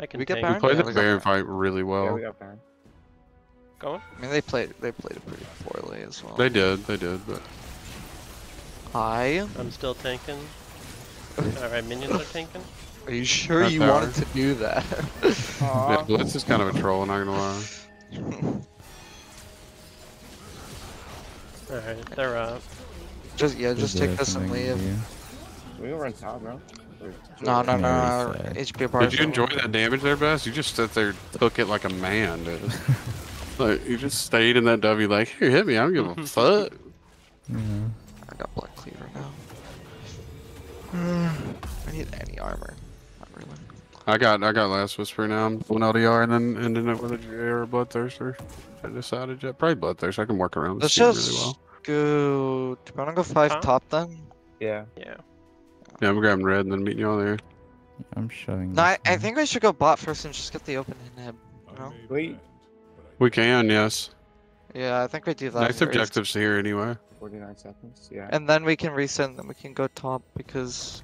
I can We get. Baron? We played Yeah, the we got Baron fight really Yeah, well. we got Baron. Going? I mean, they played they played it pretty poorly as well. They did, they did, but I. I'm still tanking. Alright, minions are tanking. Are you sure Not you power. wanted to do that? yeah, Blitz is kind of a troll, I'm not gonna lie. Alright, they're up. just yeah, just Is take this and leave. do? We can run top, bro. Or- No, no, no, no. HP bars. Did you enjoy that damage there, Bess? You just sat there, took it like a man, dude. like you just stayed in that W, like here, hit me. I don't give a fuck. Yeah. I got Black Cleaver now. I need any armor. Not really. I got, I got last whisper now. I'm going LDR and then ending up with a GA or a bloodthirster. I decided yet. Probably bloodthirster. I can work around this Let's just really well. go. Do you wanna go five Top? top then? Yeah. Yeah. Yeah, I'm grabbing red and then meeting you all there. I'm showing. No, I, I think we should go bot first and just get the open inhib. You know? Wait, We can, yes. Yeah, I think we do that. Nice here. objectives here anyway. 49 seconds. Yeah. And then we can reset and then we can go top because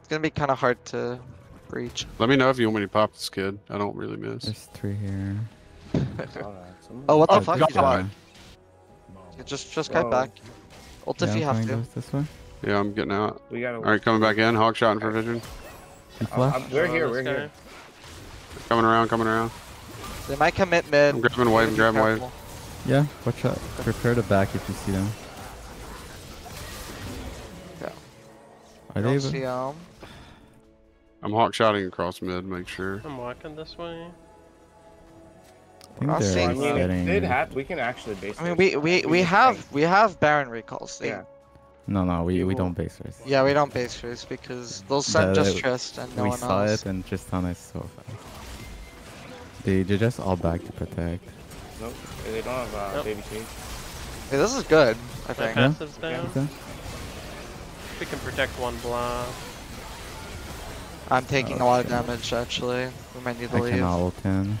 it's gonna be kind of hard to breach. Let me know if you want me to pop this kid. I don't really miss. There's three here. Oh, what the Oh, fuck? good He's bot. just just kite Whoa. back. Ult if Yeah, you have to. this way. Yeah, I'm getting out. We gotta. Alright, coming back in. Hawk shot for vision. Uh, flashed. I'm- we're here. this We're here. Coming around, coming around. They might commit mid. I'm grabbing wave, I'm grabbing wave. Yeah, watch out. Prepare to back if you see them. Yeah. Are they Don't even? see um. I'm hawk shotting across mid, make sure. I'm walking this way. I think I'll they're see. I mean, if getting. they'd have, we can actually base. I mean, we we we have tank. we have Baron recalls. They, Yeah. No, no, we, we don't base race. Yeah, we don't base race because they'll send The- just Trist and no one else. we saw it and Tristana is so fast. They, they just all back to protect. Nope. They don't have uh, Nope. baby cage. Hey, this is good. I My think. Yeah. down. Okay. We can protect one block. I'm taking a lot of damage actually. We might need to I leave. can ult in.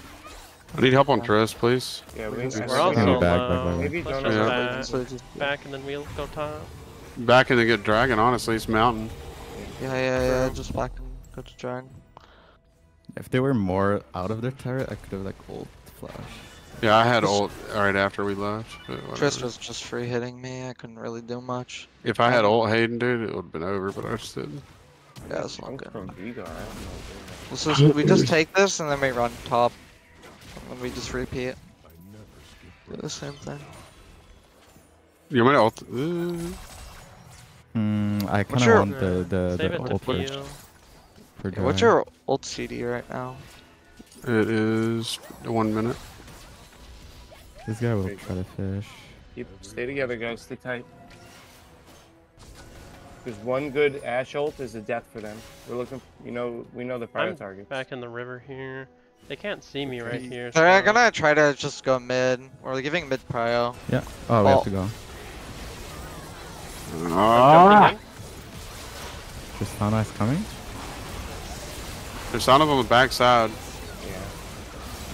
I need help on Triss, please. Yeah, we. We're I We're think also Maybe back, low. back, back, Maybe Let's don't just Yeah. back, back and then we'll go top. Back and then get dragon, honestly, it's mountain. Yeah, yeah, yeah. Just back and go to drag. If they were more out of their turret, I could have like ult flash. Yeah, I had ult right after we left. but Trist was just free hitting me. I couldn't really do much. If I had ult Hayden, dude, it would have been over, but I just didn't. Yeah, it's not Drunk good. from Veigar. I don't know. Let's we just take this and then we run top. And then we just repeat. Do the same thing. You want me to ult? Uh, Hmm, I kind of want the the, Save the it to ult for, peel. for Okay, what's your ult CD right now? it is one minute. This guy will try to fish. Keep, stay together, guys. Stay tight. Because one good Ashe ult is a death for them. We're looking, you know, we know the prior I'm. Back in the river here. They can't see me right here. They're so- gonna try to just go mid. We're giving mid prio. Yeah. Oh, we have to go. I'm Ah! Tristana is coming. There's son of on the backside. Yeah.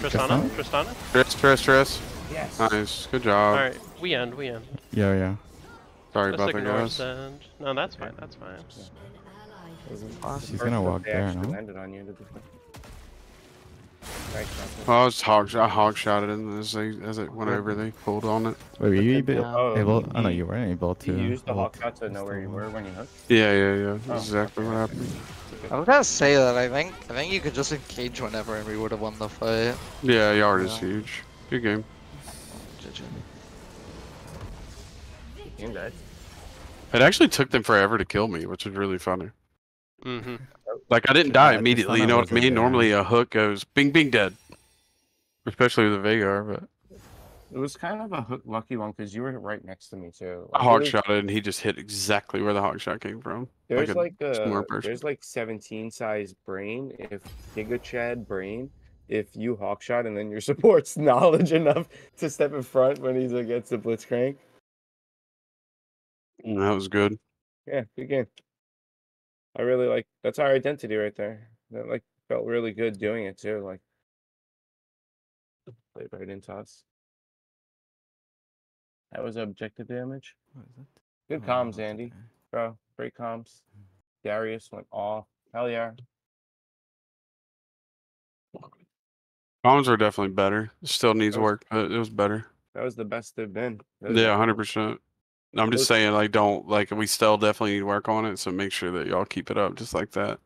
in. Tristana? Tristana? Triss, Triss, Triss. Yes. Nice, good job. Alright, we end, we end. Yeah, yeah. Sorry Just about that, ignore guys. Send. No, that's fine, that's fine. Awesome. She's gonna walk They there, no? landed on you. to be fair. Nice, Johnson. Well, I was hog, I hawk shot it in as they as it went over. They pulled on it. Wait, were you able? then- oh, able? you- Oh no, you weren't able to. You used the hawk ult shot to know where you were when you hooked. Yeah, yeah, yeah. Oh, That's exactly what happened. I was gonna say that I think I think you could just engage whenever and we would have won the fight. Yeah, yard is huge. Good game. GG. You guys. It actually took them forever to kill me, which was really funny. Mm-hmm. Like I didn't die Yeah, immediately. You know what I mean? Normally a hook goes bing, bing, dead. Especially with a Veigar, but It was kind of a hook- lucky one because you were right next to me too. I Like, hawk shot it and he just hit exactly where the hawk shot came from. There's a like a smart person. there's like 17 size brain. If Giga Chad brain, if you hawk shot and then your support's knowledge enough to step in front when he's against the blitzcrank. And that was good. Yeah, good game. I really like that's our identity right there. That like felt really good doing it too. Like played right into us. That was objective damage. What is it? Good Oh, comms, Andy. okay. Bro, great comms. Hmm. Darius went off. Hell yeah. Bombs were definitely better. Still needs was- work, but it was better. That was the best they've been. Yeah, hundred percent. I'm just saying, like, don't like we still definitely need to work on it. So make sure that y'all keep it up, just like that.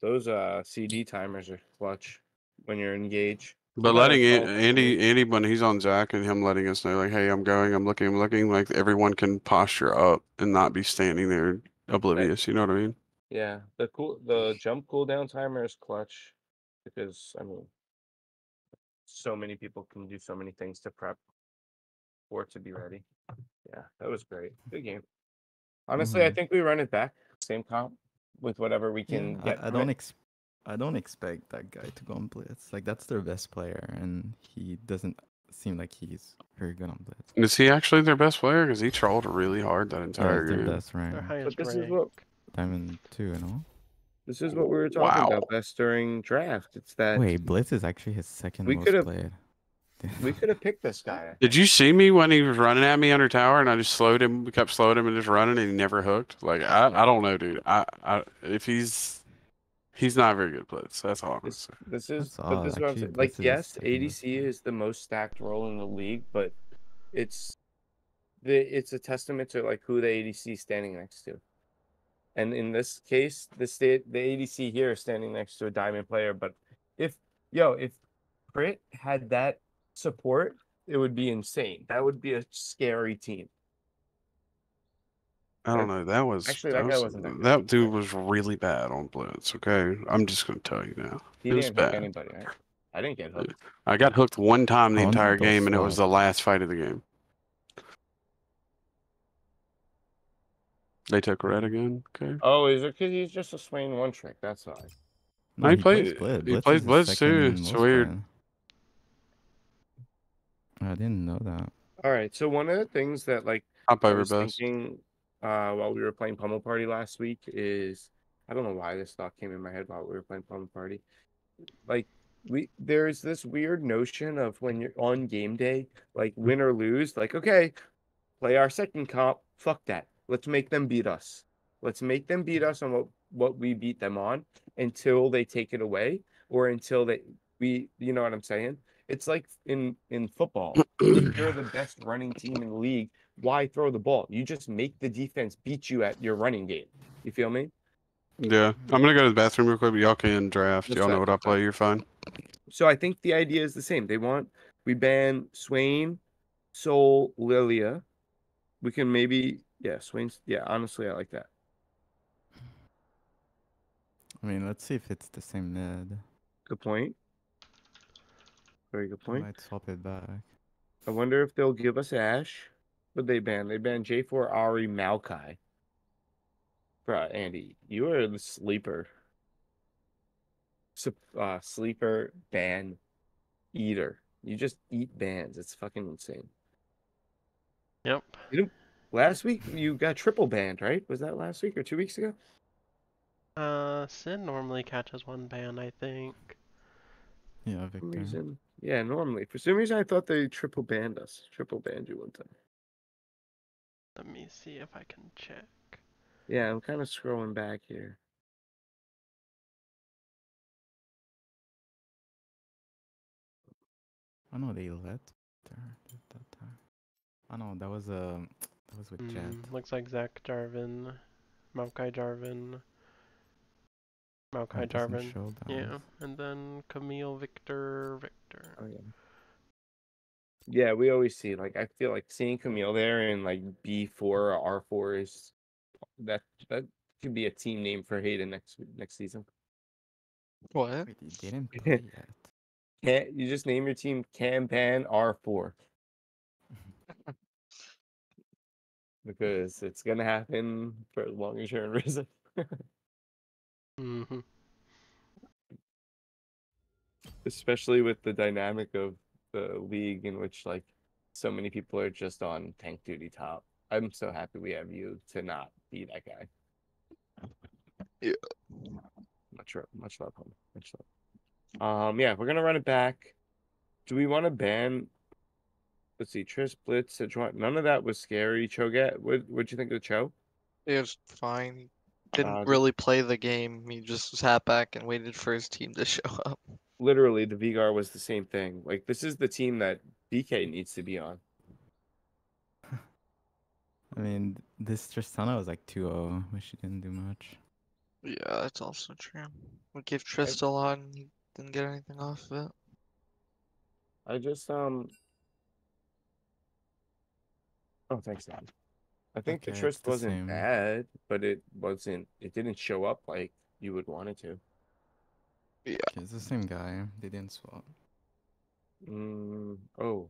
Those uh CD timers are clutch when you're engaged. But letting An- Andy. Andy, when he's on Zac and him letting us know, like, hey, I'm going, I'm looking, I'm looking, like everyone can posture up and not be standing there oblivious. You know what I mean? Yeah, the cool the jump cooldown timer is clutch because I mean, so many people can do so many things to prep for it to be ready. Yeah, that was great. Good game. Honestly, I Mhm. think we run it back. Same comp with whatever we can Yeah, get. I, I don't ex- I don't expect that guy to go on blitz. Like that's their best player, and he doesn't seem like he's very good on blitz. Is he actually their best player? Because he trolled really hard that entire it's their game. best Their rank. highest this is what- Diamond two, and all. This is what we were talking Wow. about best during draft. It's that Wait, blitz is actually his second we most could've- played. We could have picked this guy. Did you see me when he was running at me under tower and I just slowed him, we kept slowing him and just running and he never hooked? Like I, I don't know, dude. I, I if he's he's not very good blitz. That's all I'm gonna This, this is That's but this is what I'm saying. Like Blitz yes, second ADC is the most stacked role in the league, but it's the it's a testament to like who the ADC is standing next to. And in this case, the state the ADC here is standing next to a diamond player. But if yo, if Crit had that support, it would be insane. That would be a scary team. I don't know. That was Actually, that guy was- wasn't that that dude was really bad on blitz. Okay, I'm just gonna tell you now. He It was didn't hook bad. anybody, right? I didn't get hooked. I got hooked one time the I wonder entire if game, and it was the last fight of the game. They took red again. Okay. Oh, is it because he's just a Swain one trick? That's why. No, he plays played- blitz. he plays is blitz too, second it's weird. played. I didn't know that. All right. So one of the things that like Top I over was best. thinking uh, while we were playing Pummel Party last week is I don't know why this thought came in my head while we were playing Pummel Party. Like we there's this weird notion of when you're on game day, like win or lose, like okay, play our second comp. Fuck that. Let's make them beat us. Let's make them beat us on what what we beat them on until they take it away or until they we you know what I'm saying? It's like in in football. if you're the best running team in the league, why throw the ball? You just make the defense beat you at your running game. You feel me? Yeah, I'm gonna go to the bathroom real quick, but y'all can draft. That's y'all know what I play. You're fine. So I think the idea is the same. They want we ban Swain, Sol, Lilia. We can maybe yeah, Swain's yeah, honestly I like that. I mean, let's see if it's the same mid. Good point. Very good I point. might swap it back. I wonder if they'll give us Ashe. But they ban they ban J4 Ahri Maokai. Bruh, Andy, you are the sleeper. Sup- uh, sleeper ban eater. You just eat bans. It's fucking insane. Yep. Last week you got triple banned, right? Was that last week or two weeks ago? Uh, Sin normally catches one ban, I think. Yeah, For some Viktor. reason, yeah, normally. For some reason, I thought they triple banned us. Triple banned you one time. Let me see if I can check. Yeah, I'm kind of scrolling back here. I know they let there at that time. I know that was um that was with Jet. Mm, looks like Zac Jarvan, Maokai Jarvan, Oh, Maokai Jarvan. Yeah, and then Camille Viktor Viktor. Oh yeah. Yeah, we always see like I feel like seeing Camille there in like B four or R four is that that could be a team name for Hayden next next season. What? Wait, you didn't play yet. Can't you just name your team Campan R four? because it's gonna happen for as long as you're in Risen. hmm Especially with the dynamic of the league in which like so many people are just on tank duty top. I'm so happy we have you to not be that guy. Yeah. Much ro- much love, home. Much love. Um, yeah, we're gonna run it back. Do we want to ban? Let's see, Tris Blitz, Sejuani. None of that was scary. Cho'Gath, what what'd you think of Cho? It was fine. Didn't Uh, really play the game. He just sat back and waited for his team to show up. Literally, the Veigar was the same thing. Like this is the team that BK needs to be on. I mean, this Tristana was like 2-0, but she didn't do much. Yeah, that's also true. We gave Trist a lot and he didn't get anything off of it. I just um. Oh, thanks, Dad. I think Okay, the Trist wasn't same. bad, but it wasn't. It didn't show up like you would want it to. Yeah. It's the same guy. They didn't swap. Mm, oh,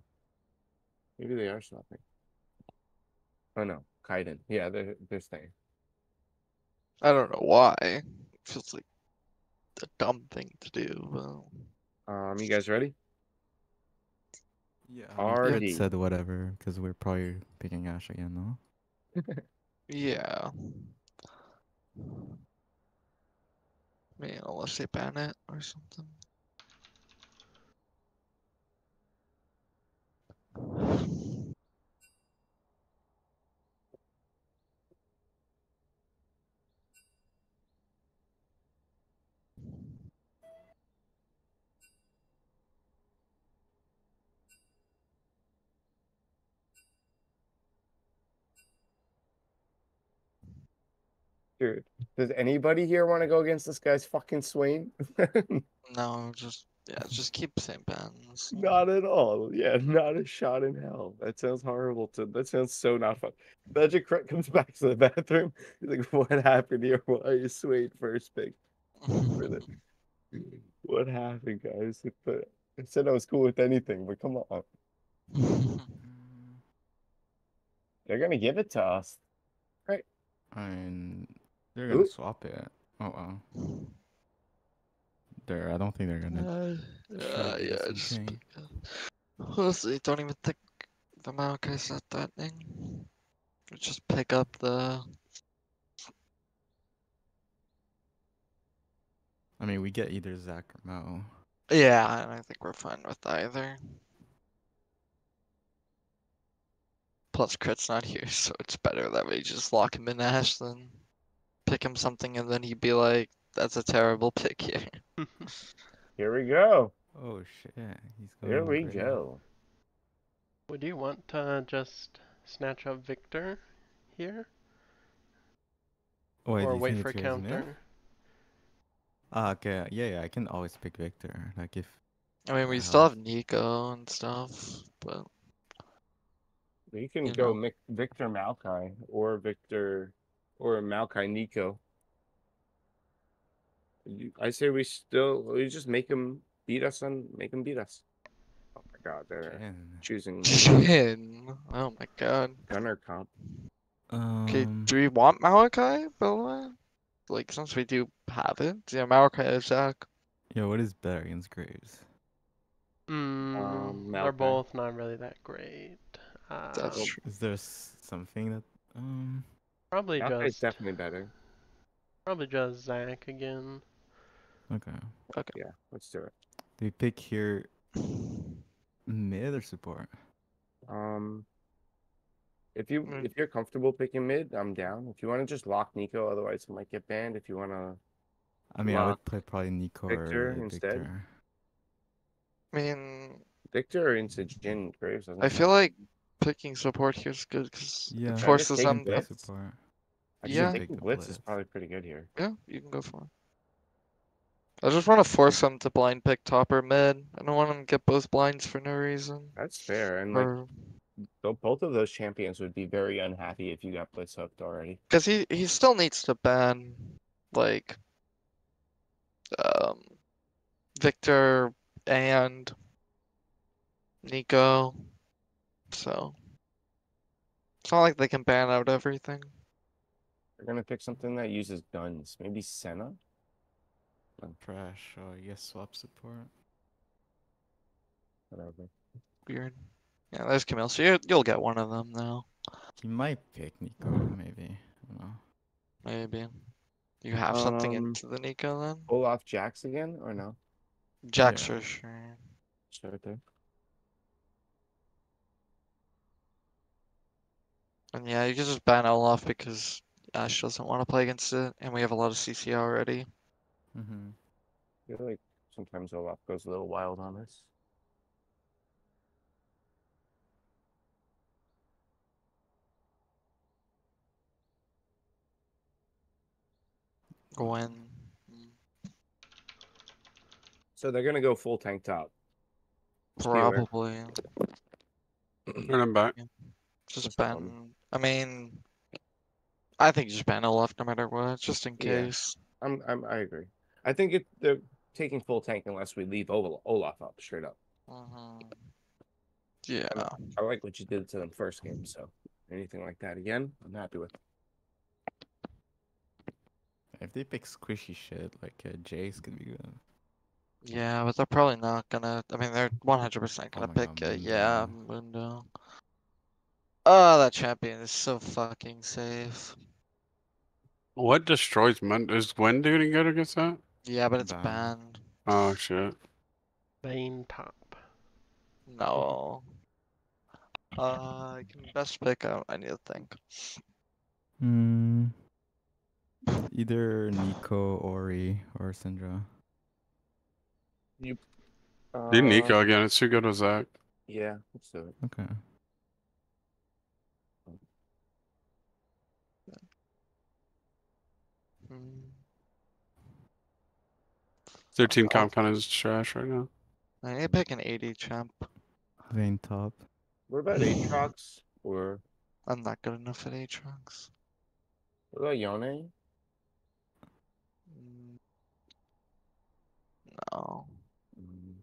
maybe they are swapping. Oh no, Kaiden. Yeah, they're they're staying. I don't know why. It feels like a dumb thing to do, but Um, you guys ready? Yeah. RD. Fred said whatever, because we're probably picking Ashe again, no? yeah. I mean, unless they ban it or something. Dude, does anybody here want to go against this guy's fucking Swain? No, just yeah, just keep same bans. Not at all. Yeah, not a shot in hell. That sounds horrible. To that sounds so not fun. Magic Crit comes back to the bathroom. He's like, "What happened here? Why is Swade first pick for? What happened, guys? But I said I was cool with anything, but come on, they're gonna give it to us. I mean, they're gonna Ooh. swap it. Oh wow. They're, I don't think they're gonna. Uh, try uh, yeah, just. Thing. Honestly, don't even think the Maokai said that thing. Just pick up the I mean, we get either Zac or Mo. yeah, and I think we're fine with either. Plus, Crit's not here, so it's better that we just lock him in Ashe than pick him something and then he'd be like, "That's a terrible pick here." Here we go. Oh shit, he's going. Here we great. go. Would you want to just snatch up Viktor here? Wait, or wait for it's yours, Nick? counter? Ah, okay, yeah, yeah, I can always pick Viktor. Like if I mean, we Yeah. still have Neeko and stuff, but You can You go know. Viktor Maokai or Viktor or Maokai Neeko. I say we still we just make him beat us and make him beat us. Oh my god, they're Jhin. choosing Jhin. Oh my god. Gunner comp. Okay, Um, do we want Maokai, by? Like, since we do have it, yeah, Maokai is Zac. yeah, what is better against Graves? Mm, Um, they're both not really that great. Uh, That's true. Is there s- something that um? Probably Malphite's just definitely better. probably just Zac again. Okay, Okay. Yeah, let's do it. do we pick here mid or support? Um, if you Mm. if you're comfortable picking mid, I'm down. If you want to just lock Neeko, otherwise it might get banned. If you want to, I mean, I would play probably Neeko Viktor or instead? Viktor. I mean, Viktor into Jhin Graves. I feel like picking support here is good because Yeah, it I forces them. Blitz. support. Actually, yeah. taking Take the Blitz is probably pretty good here. Yeah, you can go for it. I just want to force them to blind pick top or mid. I don't want them to get both blinds for no reason. That's fair, and like Or tho- both of those champions would be very unhappy if you got Blitz hooked already. because he he still needs to ban like um Viktor and Neeko. So It's not like they can ban out everything. They're gonna pick something that uses guns. Maybe Senna. Trash. Oh, you guess swap support. Whatever. Weird. Yeah, there's Camille. So you, you'll get one of them now. He might pick Neeko, maybe. I don't know. Maybe. You have something Um, into the Neeko then? Olaf Jax again or no? Jax yeah. for sure. Sure there. And yeah, you can just ban Olaf because Ash doesn't want to play against it, and we have a lot of CC already. Mm-hmm. I feel like sometimes Olaf goes a little wild on us. Gwen. So they're gonna go full tank top. Just be aware. Probably. And I'm back. Just That's fine. ban. I mean, I think just ban Olaf no matter what, just in Yeah. case. I'm, I'm I agree. I think it they're taking full tank unless we leave Ol- Olaf up straight up. Mhm. Yeah. I like what you did to them first game, so anything like that again, I'm happy with. If they pick squishy shit, like uh, Jace could be good. Yeah, but they're probably not gonna. I mean, they're 100% gonna my pick. God, uh, yeah, Mundo. Mundo. Oh, that champion is so fucking safe. What destroys Mundo? Is Gwen doing any good against that? Yeah, but it's Ban. banned. Oh shit. Main top. No. Uh, I can best pick out. I need to think. Hmm. Either Neeko, Ori, or Syndra. Uh, Do Neeko again. It's too good with Zac. Yeah, let's do it. Okay. Their team comp kind of is trash right now. I need to pick an 80 champ. Vayne top. What about Aatrox or I'm not good enough at Aatrox. what about Yone? Mm. No. Mm,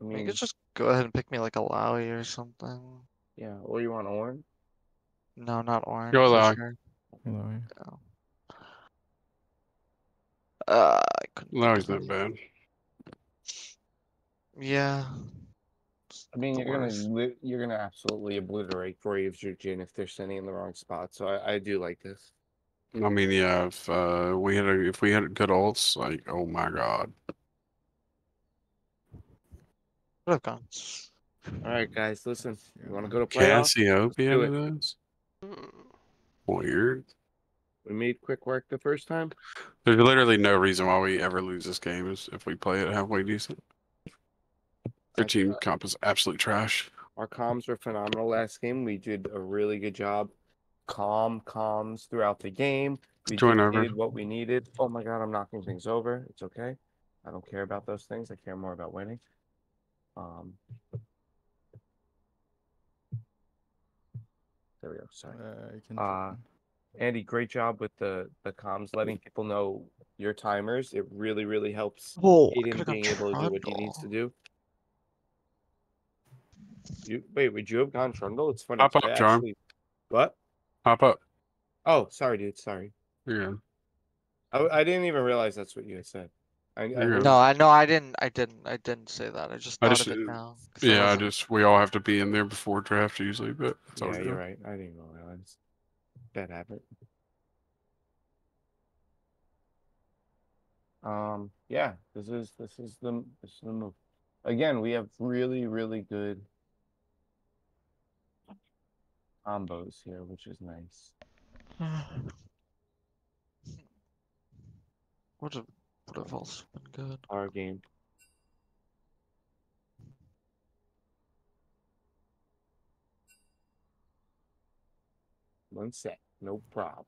I You mean, could just go ahead and pick me like a Lowy or something. yeah, or you want Ornn? No, not orange. Go for Lowy. sure. Lower. Uh, couldn't. No, he's not bad. Yeah. I mean, you're gonna li- you're gonna absolutely obliterate Graves or Jhin if they're sitting in the wrong spot. So I, I do like this. I mean, yeah. If uh, we had a, if we had good ults, like, oh my god. Would have gone. All right, guys, listen. You want to go to playoffs? Cassiopeia do to this? Hmm. Weird. We made quick work the first time. There's literally no reason why we ever lose this game is if we play it halfway decent. Their That's team right. comp is absolute trash. Our comms were phenomenal last game. We did a really good job. Calm comms throughout the game. We Join over. dictated what we needed. Oh my god, I'm knocking things over. It's okay. I don't care about those things. I care more about winning. Um. There we go. Sorry. Uh, you can Uh, Andy, great job with the the comms, letting people know your timers. It really, really helps Oh, Aiden being able to do what he needs to do. You wait, would you have gone Trundle? It's funny. Hop up, I John. actually- What? Hop up. Oh, sorry, dude. Sorry. Yeah. I, I didn't even realize that's what you had said. I, I You're heard- good. No, I no, I didn't. I didn't. I didn't say that. I just I thought just- of it uh, now. 'cause Yeah, I wasn't- just we all have to be in there before draft usually, but it's all yeah, you're right. I didn't even realize. Habit. Um. Yeah. This is this is the this is the move. Again, we have really really good combos here, which is nice. Would have would have also been good. Our game. One sec, no problem.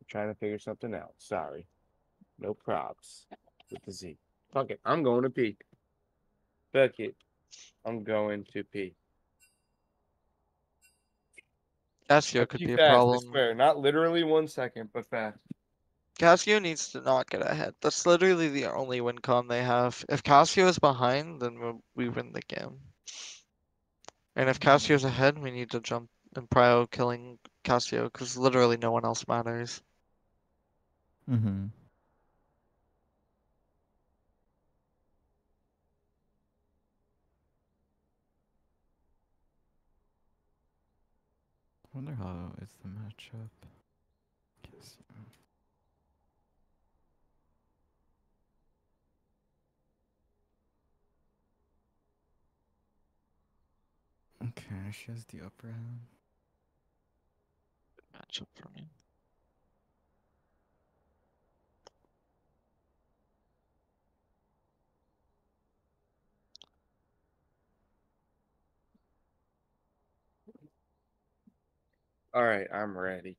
I'm trying to figure something out. Sorry. No props with the Z. Fuck it. I'm going to pee. Fuck it. I'm going to pee. Cassio I'll could be a fast, I problem. swear. Not literally one second, but fast. Cassio needs to not get ahead. That's literally the only win con they have. If Cassio is behind, then we win the game. And if Cassio's ahead, we need to jump and prio killing Cassio because literally no one else matters. Mm-hmm. I wonder how is the matchup. Okay, she has the upper hand. Matchup for me. All right, I'm ready.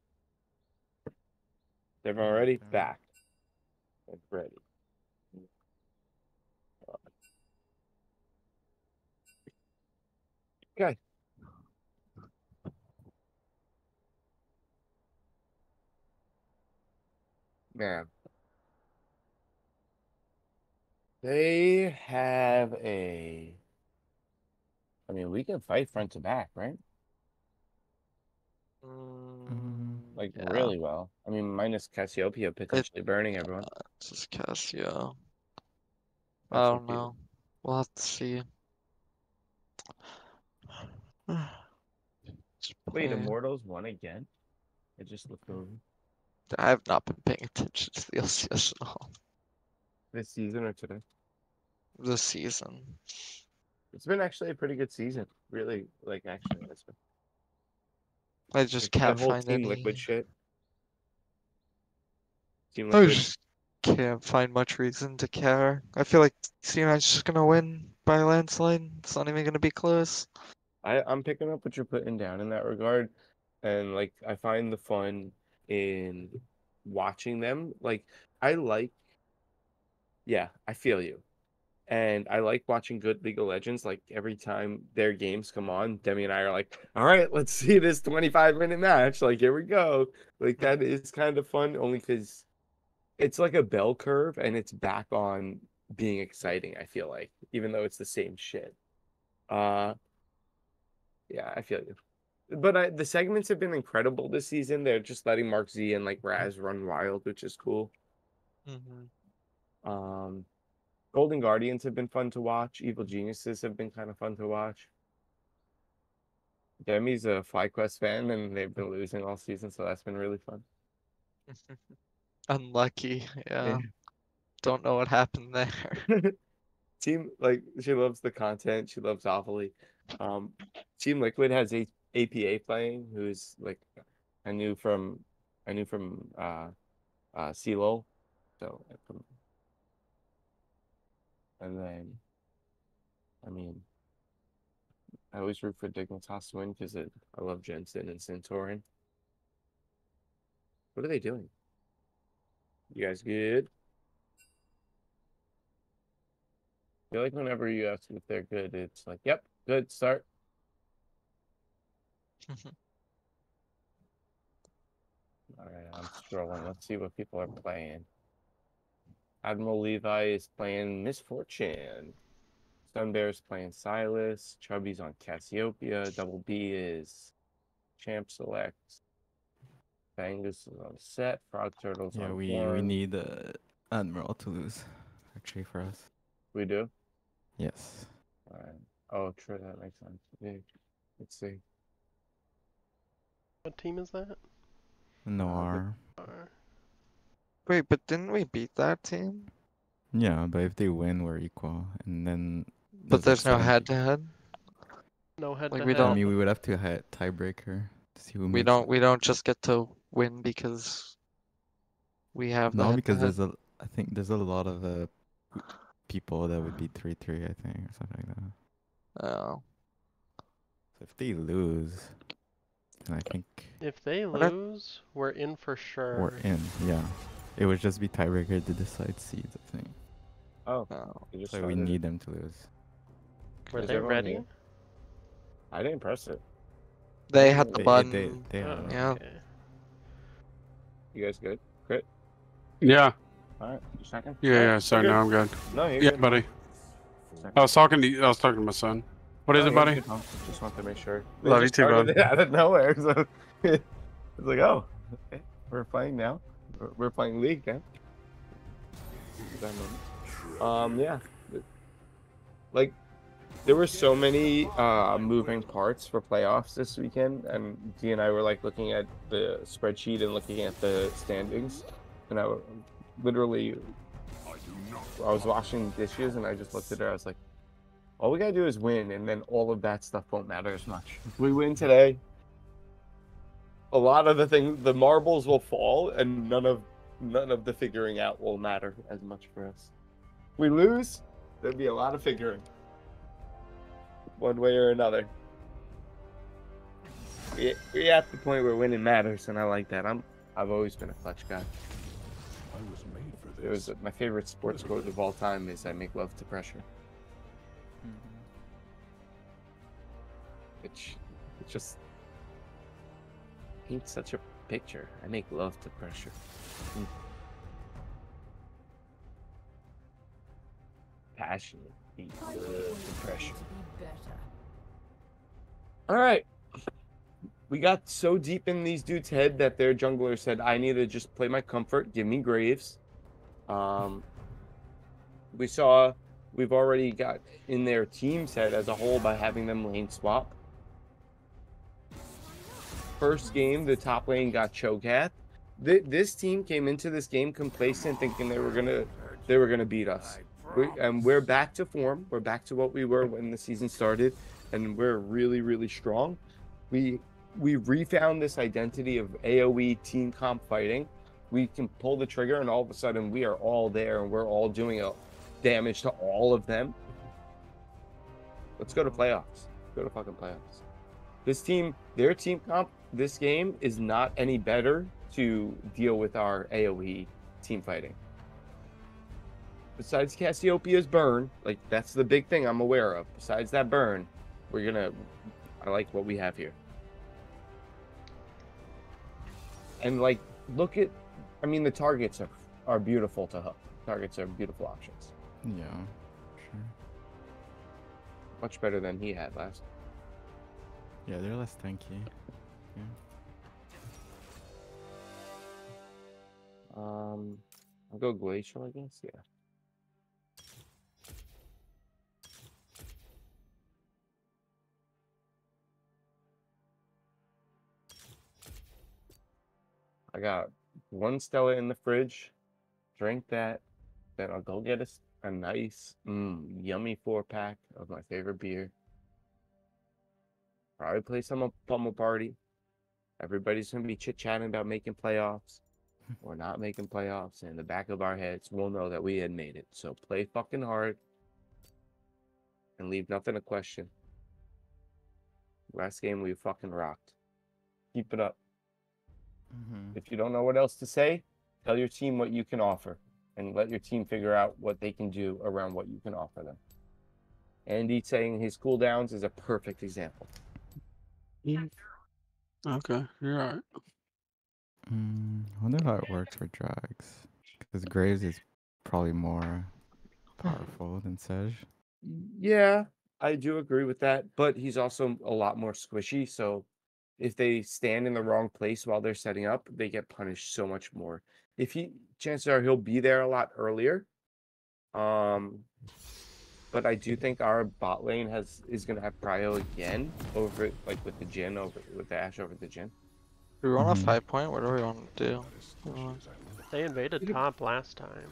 Everyone ready? already Back. I'm ready. Okay. Man. They have a. I mean, we can fight front to back, right? Mm, Like yeah, really well. I mean, minus Cassiopeia potentially burning everyone. This is Cassio. I don't know. We'll have to see. Just Wait, play- Immortals won again? I just looked over I have not been paying attention to the LCS at all this season or today. this season. It's been actually a pretty good season. Really, like actually, it's been I just like, can't the whole find team any. liquid shit. Team I just can't find much reason to care. I feel like C9's just gonna win by a landslide. It's not even gonna be close. I I'm picking up what you're putting down in that regard, and like I find the fun in watching them. Like I like, yeah, I feel you, and I like watching good League of Legends. Like every time their games come on, Demi and I are like, all right, let's see this 25 minute match. Like here we go. Like that is kind of fun, only because it's like a bell curve, and it's back on being exciting. I feel like even though it's the same shit. Uh yeah, I feel you. But I, the segments have been incredible this season. They're just letting Mark Z and like Raz run wild, which is cool. Mm-hmm. Um, Golden Guardians have been fun to watch. Evil Geniuses have been kind of fun to watch. Demi's a FlyQuest fan, and they've been losing all season, so that's been really fun. Unlucky. Yeah. Yeah. Don't know what happened there. Team like she loves the content. She loves Awfully. Um, Team Liquid has a APA playing, who's like I knew from I knew from uh uh CeeLo. So uh, and then I mean I always root for Dignitas to win because I love Jensen and Santorin. What are they doing? You guys good? I feel like whenever you ask if they're good, it's like, yep, good, start. All right, I'm scrolling. Let's see what people are playing. Admiral Levi is playing Miss Fortune. Sunbear's playing Sylas. Chubby's on Cassiopeia. Double B is Champ Select. Bangus is on set. Frog Turtle's Yeah, on we we need uh, Admiral to lose, actually for us. We do? Yes. All right. Oh, true. That makes sense. Yeah. Let's see. What team is that? Noir. Or- Wait, but didn't we beat that team? Yeah, but if they win, we're equal, and then. But there's no head-to-head. No head Like, to we head. I don't- mean, we would have to hit tiebreaker to see who. We makes don't it. we don't just get to win because we have the No, because there's a. I think there's a lot of uh, people that would be three three. I think or something like that. Oh. So if they lose, then I think If they lose, we're in for sure. we're in. Yeah, it would just be tiebreaker to decide seeds. I think. Oh, Oh. you just So we need them to lose. Were Is they ready? here? I didn't press it. They had the They- button. They, they, Oh, have. Yeah. okay. You guys good? Crit? Yeah, All right. Just second. yeah, yeah. So no, I'm good. No, you're Yeah, good. buddy. Second. I was talking to you, I was talking to my son. What is Oh, it, buddy? Just want to make sure. They Love you too, started bud. Out of nowhere, so it's like, oh, okay, we're playing now. We're, we're playing league now. Um, yeah, like there were so many uh moving parts for playoffs this weekend, and D and I were like looking at the spreadsheet and looking at the standings, and I literally I was washing dishes and I just looked at her. I was like, all we gotta do is win, and then all of that stuff won't matter as much. We win today, a lot of the things, the marbles will fall, and none of none of the figuring out will matter as much for us. We lose, there'd be a lot of figuring, one way or another. We we're at the point where winning matters, and I like that. I'm I've always been a clutch guy. It was my favorite sports quote of all time is "I make love to pressure." Which, it just paints such a picture. I make love to pressure. Mm. Passionate, deep love to pressure. All right. We got so deep in these dudes' head that their jungler said, "I need to just play my comfort. Give me Graves." Um, we saw we've already got in their team set as a whole by having them lane swap. First game, the top lane got Cho'Gath. Th- This team came into this game complacent, thinking they were gonna they were gonna beat us. We, and we're back to form. We're back to what we were when the season started, and we're really really strong. We we refound this identity of AOE team comp fighting. We can pull the trigger, and all of a sudden we are all there, and we're all doing a damage to all of them. Let's go to playoffs. Go to fucking playoffs. This team, their team comp, this game is not any better to deal with our AOE team fighting. Besides Cassiopeia's burn, like that's the big thing I'm aware of. Besides that burn, we're gonna. I like what we have here. And like, look at, I mean, the targets are are beautiful to hook. Targets are beautiful options. Yeah, sure. Much better than he had last. Yeah, they're less tanky. Um, I'll go glacial, I guess. Yeah. I got one Stella in the fridge. Drink that. Then I'll go get a, a nice, mm, yummy four pack of my favorite beer. Probably play some pummel party. Everybody's gonna be chit chatting about making playoffs or not making playoffs. And in the back of our heads, we'll know that we had made it. So play fucking hard and leave nothing to question. Last game we fucking rocked. Keep it up. Mm-hmm. If you don't know what else to say, tell your team what you can offer and let your team figure out what they can do around what you can offer them. Andy saying his cooldowns is a perfect example. Okay, you're right. Mm, I wonder how it works for drags. Because Graves is probably more powerful than Sedge. Yeah, I do agree with that, but he's also a lot more squishy. So if they stand in the wrong place while they're setting up, they get punished so much more. If he, chances are he'll be there a lot earlier. Um, but I do think our bot lane has is gonna have prio again over it, like with the Jhin over with the Ashe over the Jhin. Do we want Mhm. a five point? What do we want to do? They invaded top last time.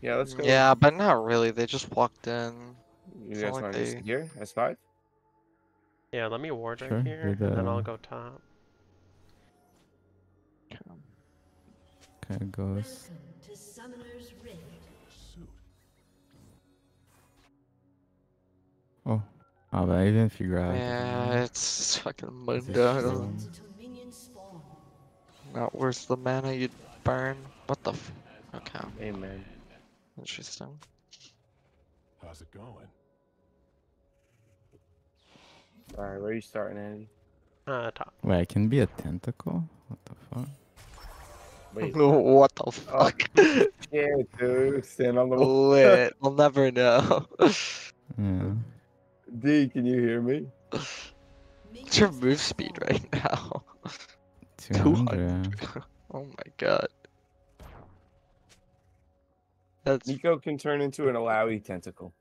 Yeah, let's go. Yeah, but not really. They just walked in. you it's guys want to they- here? S five. Yeah, let me ward Sure, right here, you're and then I'll go top. Kind of goes. Welcome to Summoner's Rift. Suit. Oh. Oh, but even if you grab. Yeah, it's, it's fucking This Mundo. true. Welcome to Dominion Spawn. Not worth the mana you'd burn. What the f- Okay, Amen. interesting. How's it going? All right, where are you starting, Andy? Uh, top. Wait, I can be a tentacle? What the fuck? Wait. what the Oh. fuck? Yeah, dude. Stand on the wall. Lit. We'll never know. Yeah. D, can you hear me? What's your move speed right now? 200. oh my god. That's Neeko can turn into an Illaoi tentacle.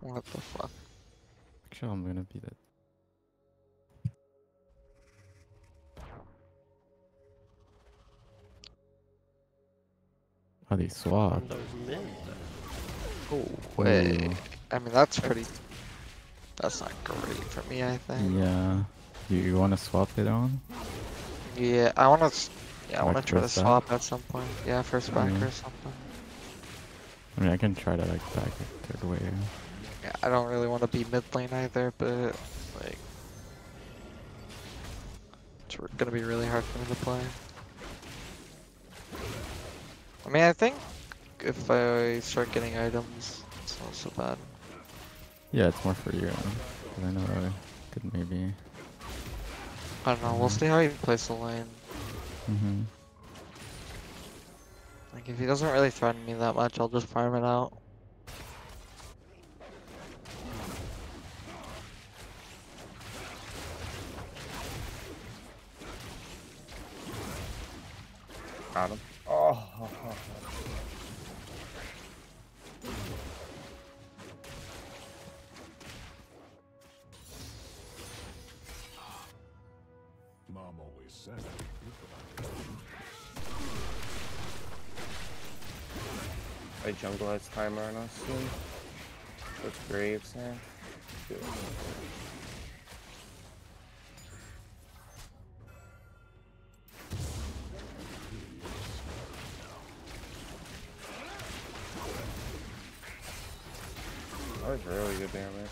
what the fuck. Actually, I'm gonna beat it. Oh, they swapped. Oh way. Ooh, I mean that's pretty. That's not great for me. I think. Yeah. You, you wanna swap it on? Yeah, I wanna. s- Yeah, I wanna try to first back? swap at some point. Yeah, first back Yeah. or something. I mean, I can try to like back it third way. I don't really want to be mid lane either, but like, it's gonna be really hard for me to play. I mean, I think if I start getting items, it's not so bad. Yeah, it's more for you. I know I could maybe. I don't know. We'll Mhm. see how he plays the lane. Mm-hmm. Like, if he doesn't really threaten me that much, I'll just farm it out. Got him. Oh. Mom always said My jungle has timer on us soon. What's Graves saying? Good. Was really good damage.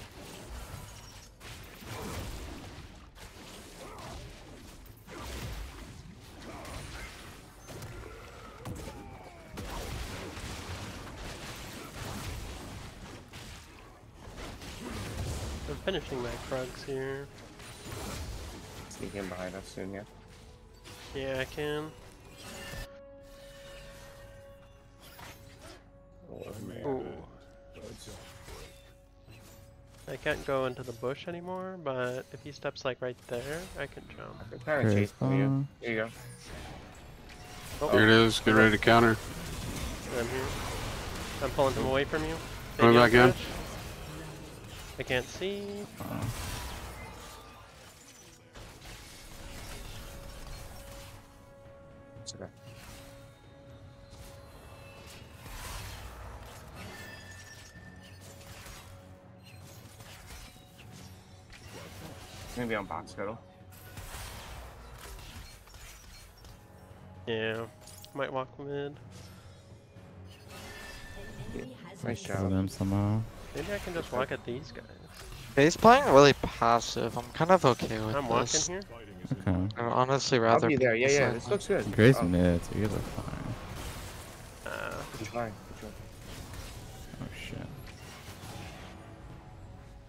I'm finishing my Krugs here. Sneak in behind us soon, yeah. Yeah, I can. Oh, man. Ooh. I can't go into the bush anymore, but if he steps like right there, I can jump. I'm kind of chasing you. Here you go. Oh, Here it is. Get ready to counter. I'm here. I'm pulling him away from you. Throw Maybe back I'll in. I can't see. Uh, It's okay. Maybe on box scuttle. Yeah. Might walk mid. Nice kill job. them somehow. Maybe I can just walk at these guys. He's playing really passive. I'm kind of okay with I'm walking here. Okay. I'd honestly rather. I'll be there. Yeah, yeah. side. This looks good. Graves Oh, mid, so you guys are fine. Uh, it's fine. It's fine. Oh shit.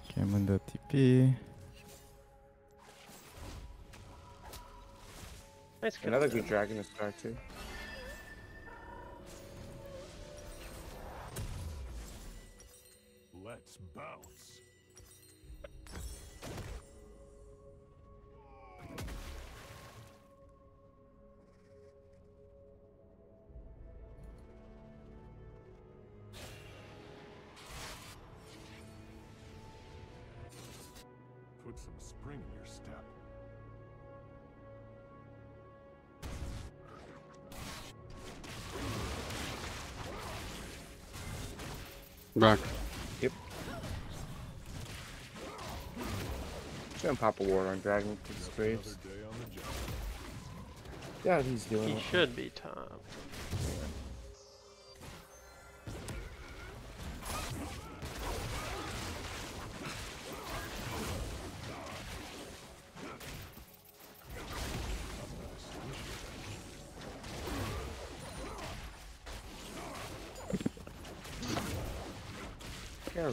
Okay, I'm in the TP. Another good dragon to start too. Back. Yep. Just gonna pop a ward on dragon to his graves. Another day on the job. Yeah, he's doing He it. should be top.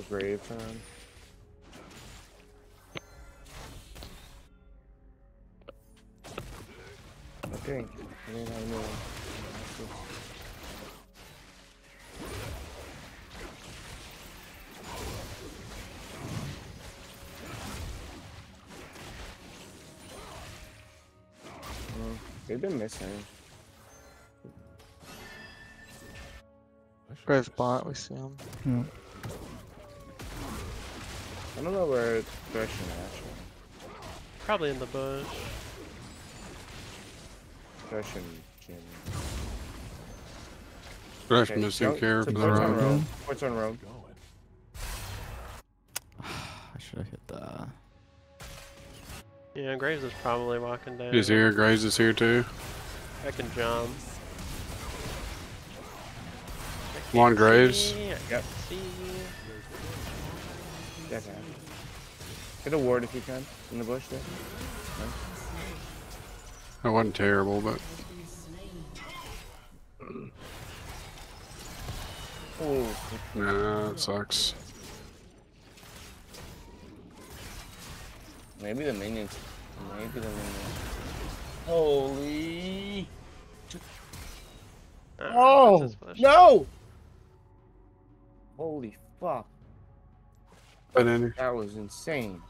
grave time. Okay, I mean, I know. They've been missing. Grave bot, we see him. Yeah. I don't know where Thresh and Ashe are. Probably in the bush. Thresh and Jhin. Thresh Okay, missing go- care for the points on road. Rome. Points on Rome. Going. I should have hit that. Yeah, Graves is probably walking down. He's here. Graves is here too. I can jump. I Come on, Graves. see, I Yep. See. Yes, Ashe. Get a ward if you can in the bush there. That wasn't terrible, but Oh, nah, it sucks. maybe the minions. Maybe the minions. Holy! Alright, Oh that's his push. no! Holy fuck! But That was insane.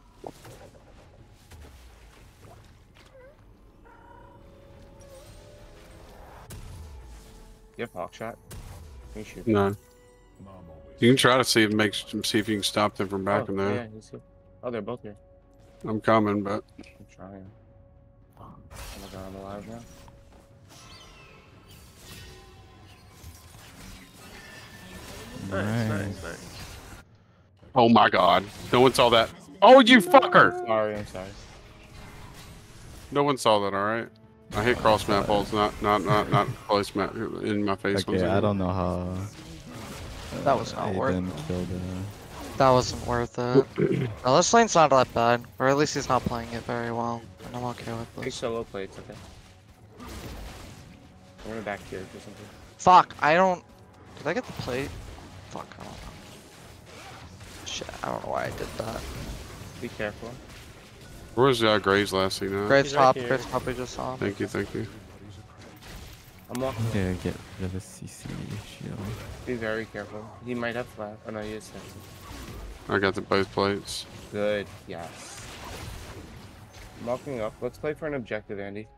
You have hawk shot? You shoot? no, you can try to see if makes see if you can stop them from backing oh, there. Yeah, he's here. Oh, they're both here. I'm coming, but I'm trying. Oh my god, I'm alive now. Nice, Nice. nice, nice. oh my god, no one saw that. Oh, you fucker! Sorry, I'm sorry. No one saw that. All right. I hit cross map balls, not not not not close map in my face. Okay, I don't know how. That was not he worth didn't kill. That wasn't worth it. no, this lane's not that bad. Or at least he's not playing it very well. And I'm okay with Big this. solo plates, okay. I'm gonna back here for something. Fuck, I don't... Did I get the plate? Fuck, I don't know. Shit, I don't know why I did that. Be careful. Where's uh, Graves last seen? Graves He's right top, here. Graves top we just saw. him. Thank you, thank you. I'm walking. Yeah, get rid of the CC shield. Be very careful. He might have flat. Oh no, he is set. I got the both plates. Good. Yes. I'm walking up. Let's play for an objective, Andy.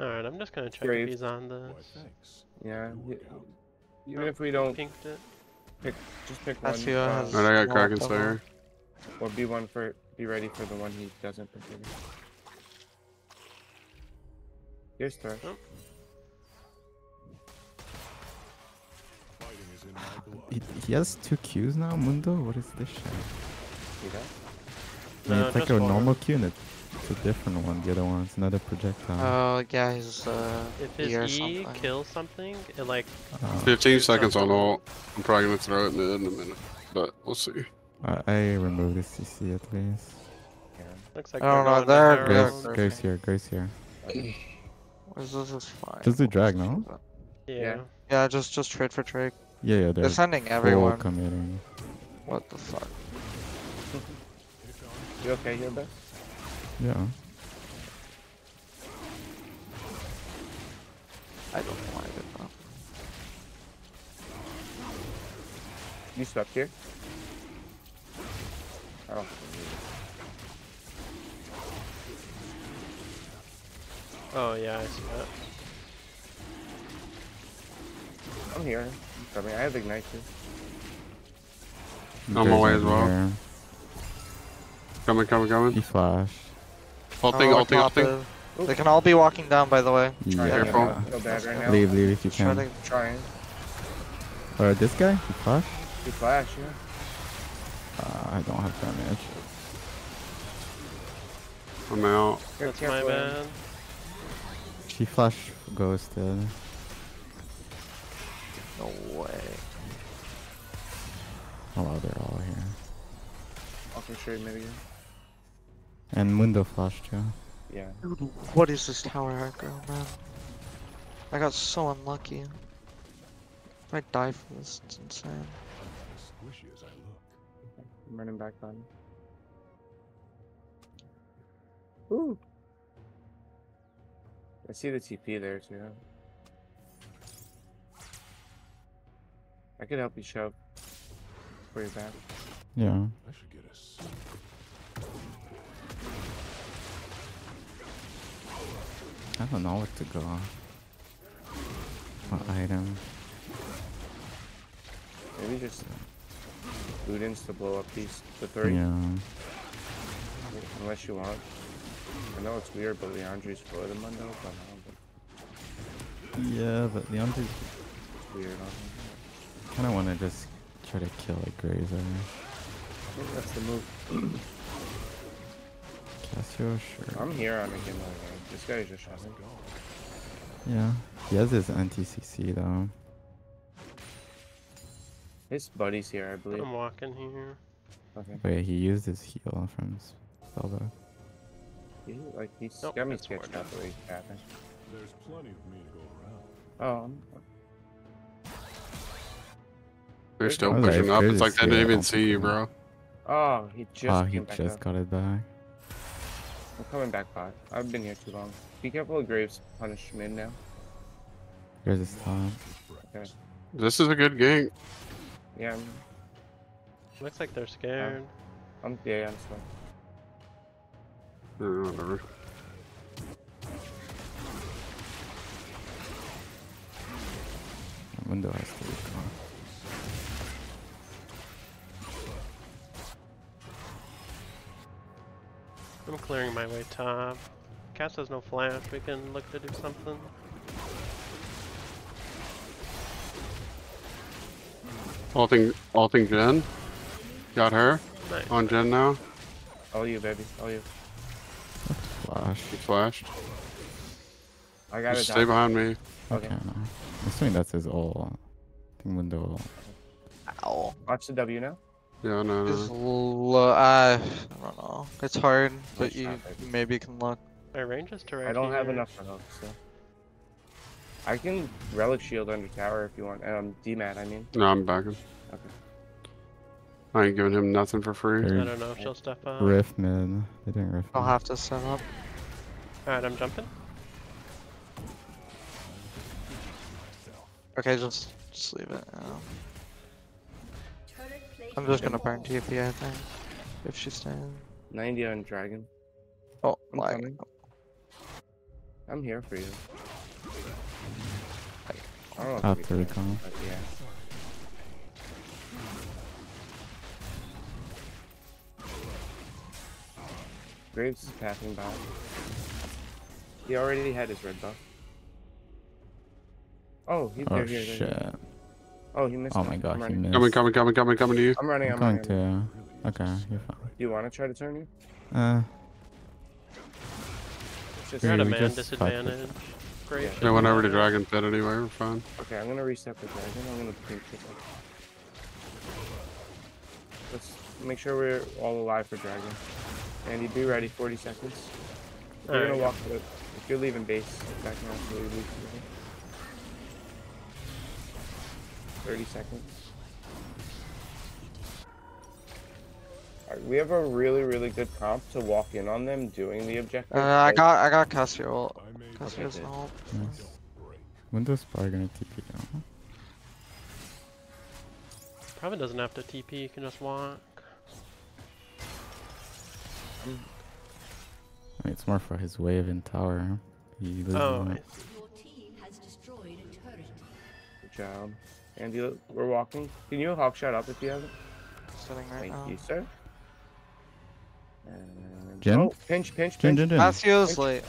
Alright, I'm just gonna check Graves. if he's on Why, this. thanks. Yeah. No. Even if we don't Pinked it. pick, just pick one. Uh, All right, I got Kraken. Slayer. Or be one for. Be ready for the one he doesn't pick. maybe. Here's Thresh. Oh. Fighting is in my blood. He, he has two Qs now, Mundo? What is this shit? See? I mean, No, it's like a one. normal Q and it's a different one. The other one. one's another projectile. Oh, yeah, he's uh, If his E something. kills something, it like Uh, 15 seconds on ult. I'm probably gonna throw it mid in a minute, but we'll see. I, I removed the CC at least. Yeah. looks like I don't know, going they're- to they're- Graves, Herald. Graves here, Graves here. This is fine. Just do drag, no? Yeah. Yeah, just just trade for trade. Yeah, yeah, They're they're sending everyone. committing. What the fuck? You okay here, Beth? Yeah. I don't know why I did that. You stuck here? I don't think it. Oh yeah, I see that. I'm here. I mean, I have ignite too. On my Graves way as well. here. Coming, coming, He coming. flashed. Ulting, Oh, ulting, top ulting. is- They can all be walking down, by the way. Trying Yeah. Careful. not feel uh, bad right now. Leave, leave if you Try can. to Trying. Or uh, this guy? He flashed? You flash, yeah. Uh, I don't have damage. I'm out. Here, That's my careful, Andy. bad. She flash ghosted. No way. Oh wow, they're all here. I'll for sure maybe. And Mundo flashed too. Yeah. Dude, What is this tower aggro, man? I got so unlucky. If I die from this, it's insane. I'm running back on. Ooh. I see the TP there too. I could help you shove. For your back. Yeah. I should get a suit. I don't don't know what to go. What item? Maybe just Ludens to blow up these the three. Yeah. Unless you want. I know it's weird, but Liandry's for the Mundo, but I don't Yeah, but Liandry's it's weird on him. kind of want to just try to kill like Grazer. I think that's the move. Cassio, sure. I'm here on a game. This guy is just shoving. Yeah. He has his anti-CC though. His buddy's here, I believe. I'm walking here. Okay. Wait, he used his heal from s- spellbook. He, like, he's Nope, got me that's sketched out the way he's tapping. There's plenty of me to go around. Oh, I'm- They're still I was like, pushing up. It's like they didn't even see you, bro. oh, he just Ah, he just up. got it back. I'm coming back by. I've been here too long. Be careful of Graves punishment mid now. Here's his time. Okay. This is a good game. Yeah, I'm, Looks like they're scared. I'm yeah, yeah, I'm still. Uh, Whatever. Window has to recall. I'm clearing my way top. Cass has no flash. We can look to do something. Alting, alting Jhin. Got her Nice. on Jhin now. All you, baby. All you. Flash. She flashed. I got Just it. stay down. behind me. Okay. Okay. I'm assuming that's his ult. I think window. Ow. Watch the W now. Yeah, no, Just no. lo- uh, I don't know. It's hard, but Nice you shot, maybe can look. My range is to right I don't have enough for help, so. I can relic shield under tower if you want. Um, DMAT, I mean. No, I'm backing. Okay. I ain't giving him nothing for free. Very I don't know if she'll step up. Rift mid. They didn't rift I'll have to set up. Alright, I'm jumping. Okay, just just leave it. yeah. I'm just gonna burn fall. TP, I think. If she stays. 90 on dragon. Oh, I'm like. coming. I'm here for you. I don't know if Top we can, but yeah. Graves is passing by. He already had his red buff. Oh, he's Oh there, here, there, here. shit. Oh, he missed. Oh one. my god, he missed. Coming, coming, coming, coming, coming to you. I'm running. I'm I'm going running. to. Okay, you're fine. Do you want to try to turn you? Uh, It's just- You're at a we man just fight disadvantage. Great. Yeah. should They went over to. Dragon Pit anyway. We're fine. Okay, I'm gonna reset the dragon. I'm gonna pink it. Let's make sure we're all alive for dragon. Andy, be ready. 40 seconds. If you're gonna Alright. walk the, if you're leaving base, back now, so we leave. 30 seconds. We have a really, really good comp to walk in on them doing the objective. Uh, I got I got Cassio. I made Cassio's Okay. help. nice. Window's probably gonna TP down. Probably doesn't have to TP. You can just walk. I mean, it's more for his wave in tower. He Oh, on I it. Your team has destroyed a turret. Good job. Andy, we're walking. Can you hawk shot up if you haven't? Sitting right Thank now. you, sir. And... Jhin? Oh, pinch, pinch, Jhin, pinch. Jhin, Jhin. Cassio's late.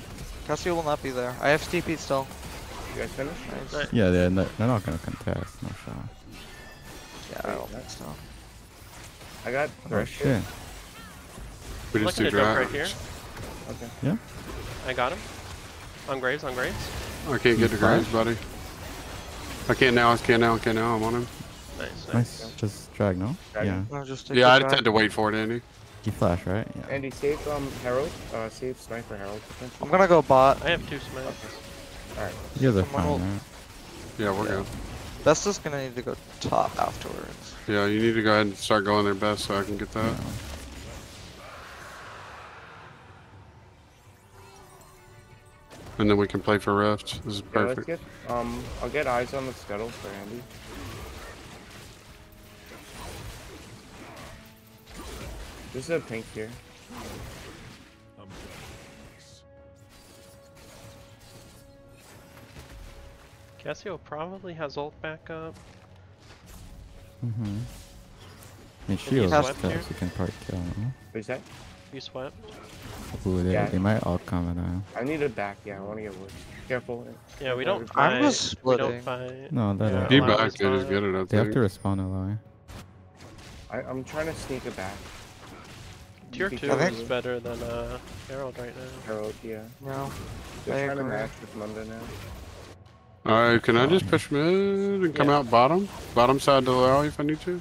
Cassio will not be there. I have TP still. You guys finished? Nice. Nice. Yeah, they're not, they're not gonna contest. No shot. Yeah, I don't think so. I got Oh thresh here. shit. We just Looking do to jump right here. Okay. Yeah. I got him. On Graves, on Graves. I can't get to Graves, buddy. I can't now. I can't now. I can't now. I'm on him. Nice, nice. Nice. Just drag, no? Drag Yeah. No, just Yeah, I drag. just had to wait for it, Andy. He flash, right? Yeah. Andy, save um Herald. Uh, save Sniper Herald. potentially. I'm gonna go bot. I have two smites. Alright. You're Someone fine, right? Yeah, we're good. Best is gonna need to go top afterwards. Yeah, you need to go ahead and start going there best so I can get that. Yeah. And then we can play for Rift. This is Yeah, let's perfect. get um. I'll get eyes on the scuttle for Andy. This is a pink here. I'm done. Thanks. Cassio probably has ult backup. Mm-hmm. I mean, Can you shield swipe stuff here? you can part kill. No? What's that? You swept. Ooh, they, Yeah. they might all come now. I need a back. Yeah, I want to get wood. Careful. Yeah, we don't I'm fight. just we don't splitting. fight. No, that Yeah, are. Keep Allow back, they just to- get it, I They have to think. respawn a lot. I, I'm trying to sneak it back. Tier Be 2 careful. is better than uh, Herald right now. Harold, yeah. No. They're I trying to match with Mundo now. Alright, can I just push mid and come Yeah. out bottom? Bottom side to the alley if I need to?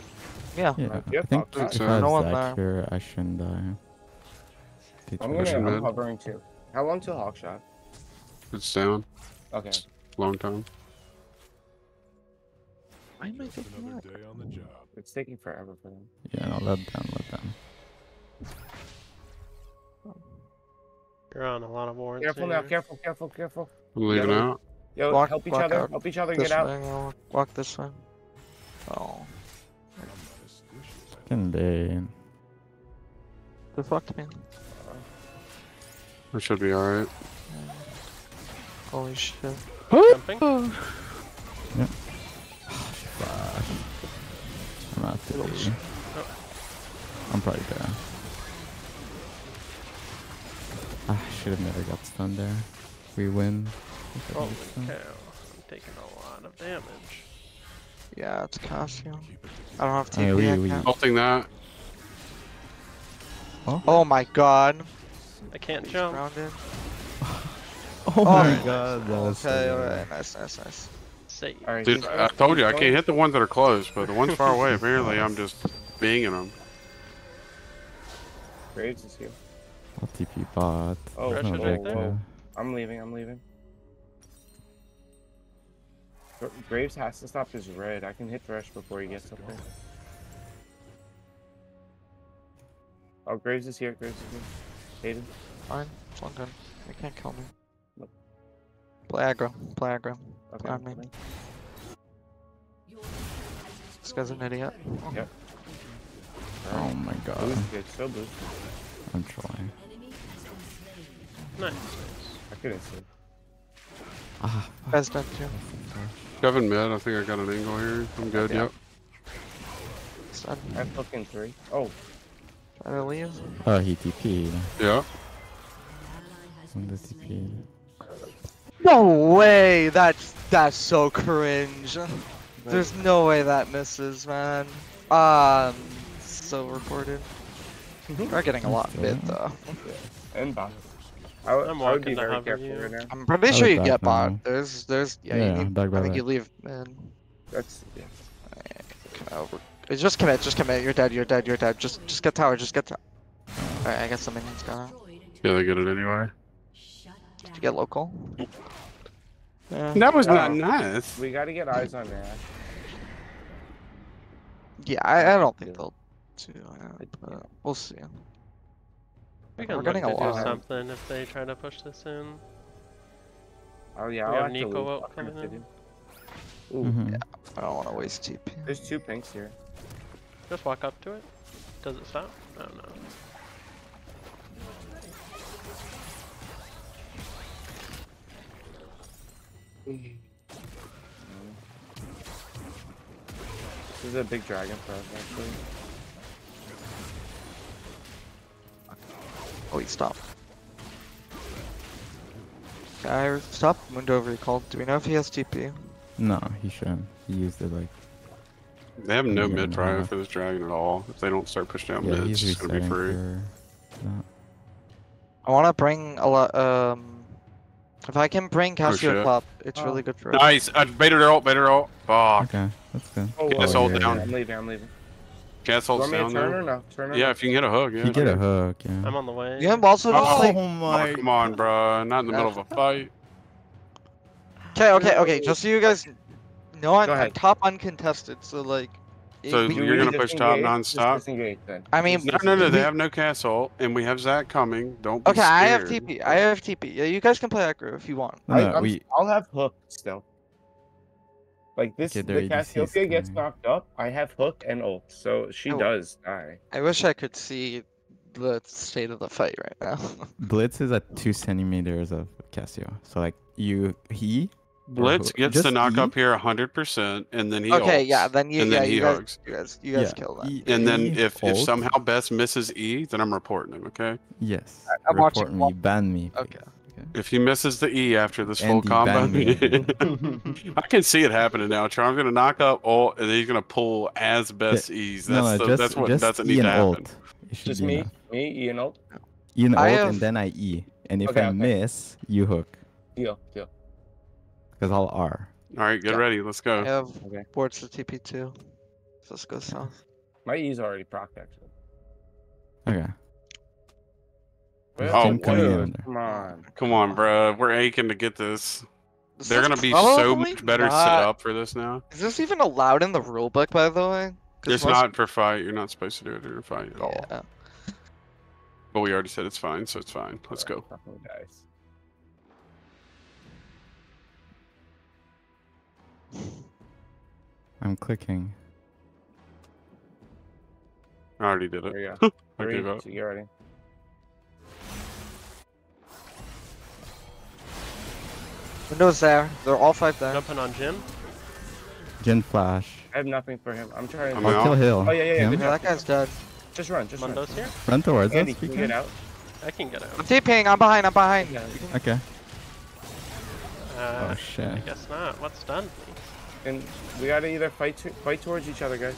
Yeah. Yeah, yeah, I think fuck if. I have No one there. here, I shouldn't die. They I'm gonna. to- I'm mid. hovering too. How long till hawk shot? It's down. Okay. Long time. I might Just get another day on the job. It's taking forever for them. Yeah, no, let them, let them. You're on a lot of wards. Careful now. Careful. Careful. Careful. I'm leaving Yeah. out. Yo, Walk- help each walk other. out. Help each other get out. way, I'll walk- walk this way. Oh. I'm not as vicious as Can they? They fucked me. That should be alright. Holy shit. Jumping? Flash. I'm out to be. Oh. I'm probably there. Ah, should have never got stunned there. We win. Holy cow. I'm taking a lot of damage. Yeah, it's Cassio. I don't have Hey, TP. we- I we- can't- that. Oh my god. I can't He's jump. grounded. Oh my my god, that was Okay, alright. Nice, nice, nice. Save. All right. Dude, I told you, I can't hit the ones that are close, but the ones far away, apparently I'm just banging them. going- Graves is here. I'll TP bot. Oh, Rush No, right like, there. whoa. uh, I'm leaving. I'm leaving. Graves has to stop his red. I can hit Thresh before he gets up there. Oh, Graves is here. Graves is here. Hayden. Fine. It's all good. They can't kill me. Nope. Play aggro. Play aggro. Okay. On me. okay. This guy's an idiot. Yep. Oh my god. Boosted. So boosted. I'm trying. Nice. I couldn't see. Ah, fuck. Guy's dead too. Kevin mid, I think I got an angle here. I'm good, Yeah. yep. He's dead. I'm fucking three. Oh, Try to leave. Oh, he TP'd. Yeah. When the TP. No way! That's that's so cringe. There's no way that misses, man. Um, so recorded. We're getting a lot of mid though. and bot. I would, I'm I would be very careful you. right now. I'm pretty sure you get bot. now. There's there's yeah, Yeah, you I think back. you leave man. That's yeah. Kind over. Just commit, just commit. You're dead. You're dead. You're dead. Just just get tower. Just get tower. Alright, I guess the minions got out. Yeah, they get it anyway. Did you get local? Yeah. That was not nice. We got to get eyes on Nash. Yeah, I, I don't think Yeah. they'll do that, but we'll see. We can We're look to do lot. something if they try to push this in. Oh yeah, We I'll have have to Neeko out coming in. to him. Ooh, Mhm. I don't want to waste TP. there's two pinks here. Just walk up to it. Does it stop? Oh no. This is a big dragon for us actually. Oh, he stopped. Guy, stop. Window recalled. Do we know if he has TP? No, he shouldn't. He used it like. They have no mid prio no. for this dragon at all. If they don't start pushing down Yeah, mid, it's he's just gonna be free. for. that. I want to bring a lot. Um, if I can bring Cassio shit. top, it's Oh. really good for us. Nice! I baited her ult, baited her ult. Fuck. Okay, that's good. Oh, Get whoa, this yeah, ult yeah, down. I'm leaving. I'm leaving. Cast You ult's want down turn there. or no? Turn or Yeah, no? if you can get a hook, yeah. He get a hook, yeah. I'm on the way. You can also just Oh, like. Oh my. Oh, come on, bro. Not in the middle of a fight. Okay, okay, okay. Just so you guys know, I'm, I'm top uncontested, so like. So we- you're gonna push top disengage? Just nonstop? I mean, Just No, no, no. They have no castle, and we have Zac coming. Don't be Okay, I have. TP. I have TP. Yeah, you guys can play aggro if you want. No, I, I'm, we... I'll have hook still. Like this, Okay, the ADC is Cassiopeia gets coming. knocked up. I have hook and ult, so she Oh. does die. I wish I could see the state of the fight right now. Blitz is at two centimeters of Cassio. So like you, he Blitz gets just the knock E? up here 100%, and then he Okay, ults, yeah, then you, and yeah, then he you guys, hugs. you guys, you guys Yeah, kill that. E- And then E, if, if somehow Best misses E, then I'm reporting him, okay? Yes. I'm watching report me, ban me. Okay. Please, If he misses the E after this full combo. I can see it happening now. Charm's gonna knock up ult, and then he's gonna pull as best E's. That's, no, no, the, just, that's what just doesn't E need to and happen. ult. It Just be me, enough. me, Ian, ult. E and I ult, have- and then I E. And if Okay, I okay. miss, you hook. Deal, deal. Because I'll R. All right, get Yeah. ready. Let's go. I go. have Okay. boards to TP too. If this goes south. My E's already procced actually. Okay. Well, Oh, Jim coming in. Come on. Come on, bro. We're aching to get this. This They're gonna be so much better set up for this now. Is this even allowed in the rule book, by the way? It's most- not for fight. You're not supposed to do it in a fight at all. Yeah. But we already said it's fine, so it's fine. Let's go. Fucking guys. I'm clicking. I already did There it. you go. I Three, gave up. two, get ready. Windows there. They're all five there. Jumping on Jim. Jim flash. I have nothing for him. I'm trying I'm to. I'll out. kill Hill. Oh, yeah, yeah, yeah, Yeah, that guy's dead. Just run, just run. Mundo's here. Run towards Andy, us. can We you get can. out? I can get out. I'm TPing. I'm behind. I'm behind. Yeah. Okay. Uh, Oh shit. I guess not. What's done? me? And we gotta either fight to, fight towards each other, guys.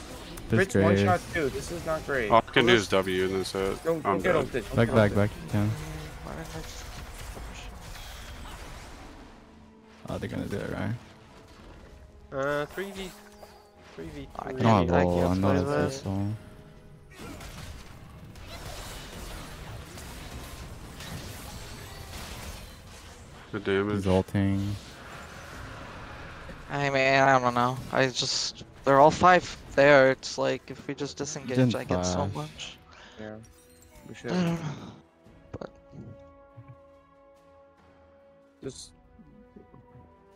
This Fritz one shot too. This is not great. All I can do is W and that's it. Don't, I'm don't get dead. ulted. Back, back, back. Yeah. Why didn't I just- Oh, they're gonna do it right. Uh, 3v. 3v. I three. can't- Oh, I lol. can't I'm not play a this. pistol. The damage. He's ulting. I mean, I don't know. I just they're all five there. It's like if we just disengage, Gen I get so much. Yeah. We should. I don't know. just.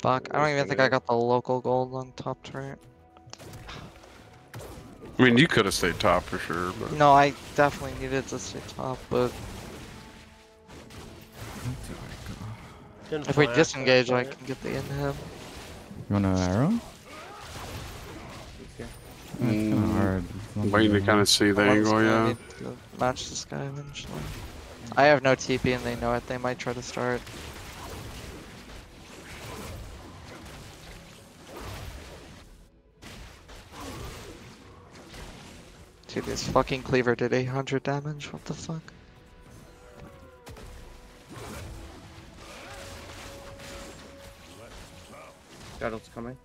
Fuck. I don't even think I got the local gold on top turret. I mean, you could have stayed top for sure, but No, I definitely needed to stay top, but if we disengage, I can get the into him. You want an arrow? Okay. Oh, it's kinda Mm, hard. I'm waiting to kind of see the angle. Yeah. need to Match this guy eventually. I have no TP and they know it. They might try to start. Dude, this fucking cleaver did 800 damage. What the fuck? Battle's coming.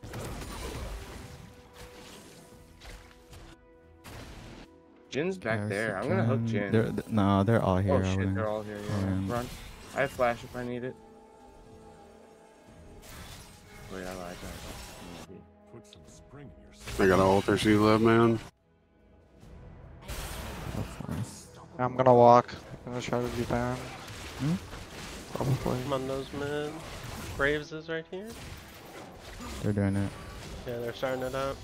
Jhin's back Yes, there. I'm gonna hook. Jhin. They're, th- no, they're all here. oh shit, wouldn't- they're all here. Yeah, yeah. wouldn't- Run. I have flash if I need it. Yeah, I lied. Maybe. Put some spring in your step. I got an alter she love, man. I'm gonna walk. I'm gonna try to do Baron. Hmm? Probably. Mundo's mid. Graves is right here. They're doing it. Yeah, they're starting it up.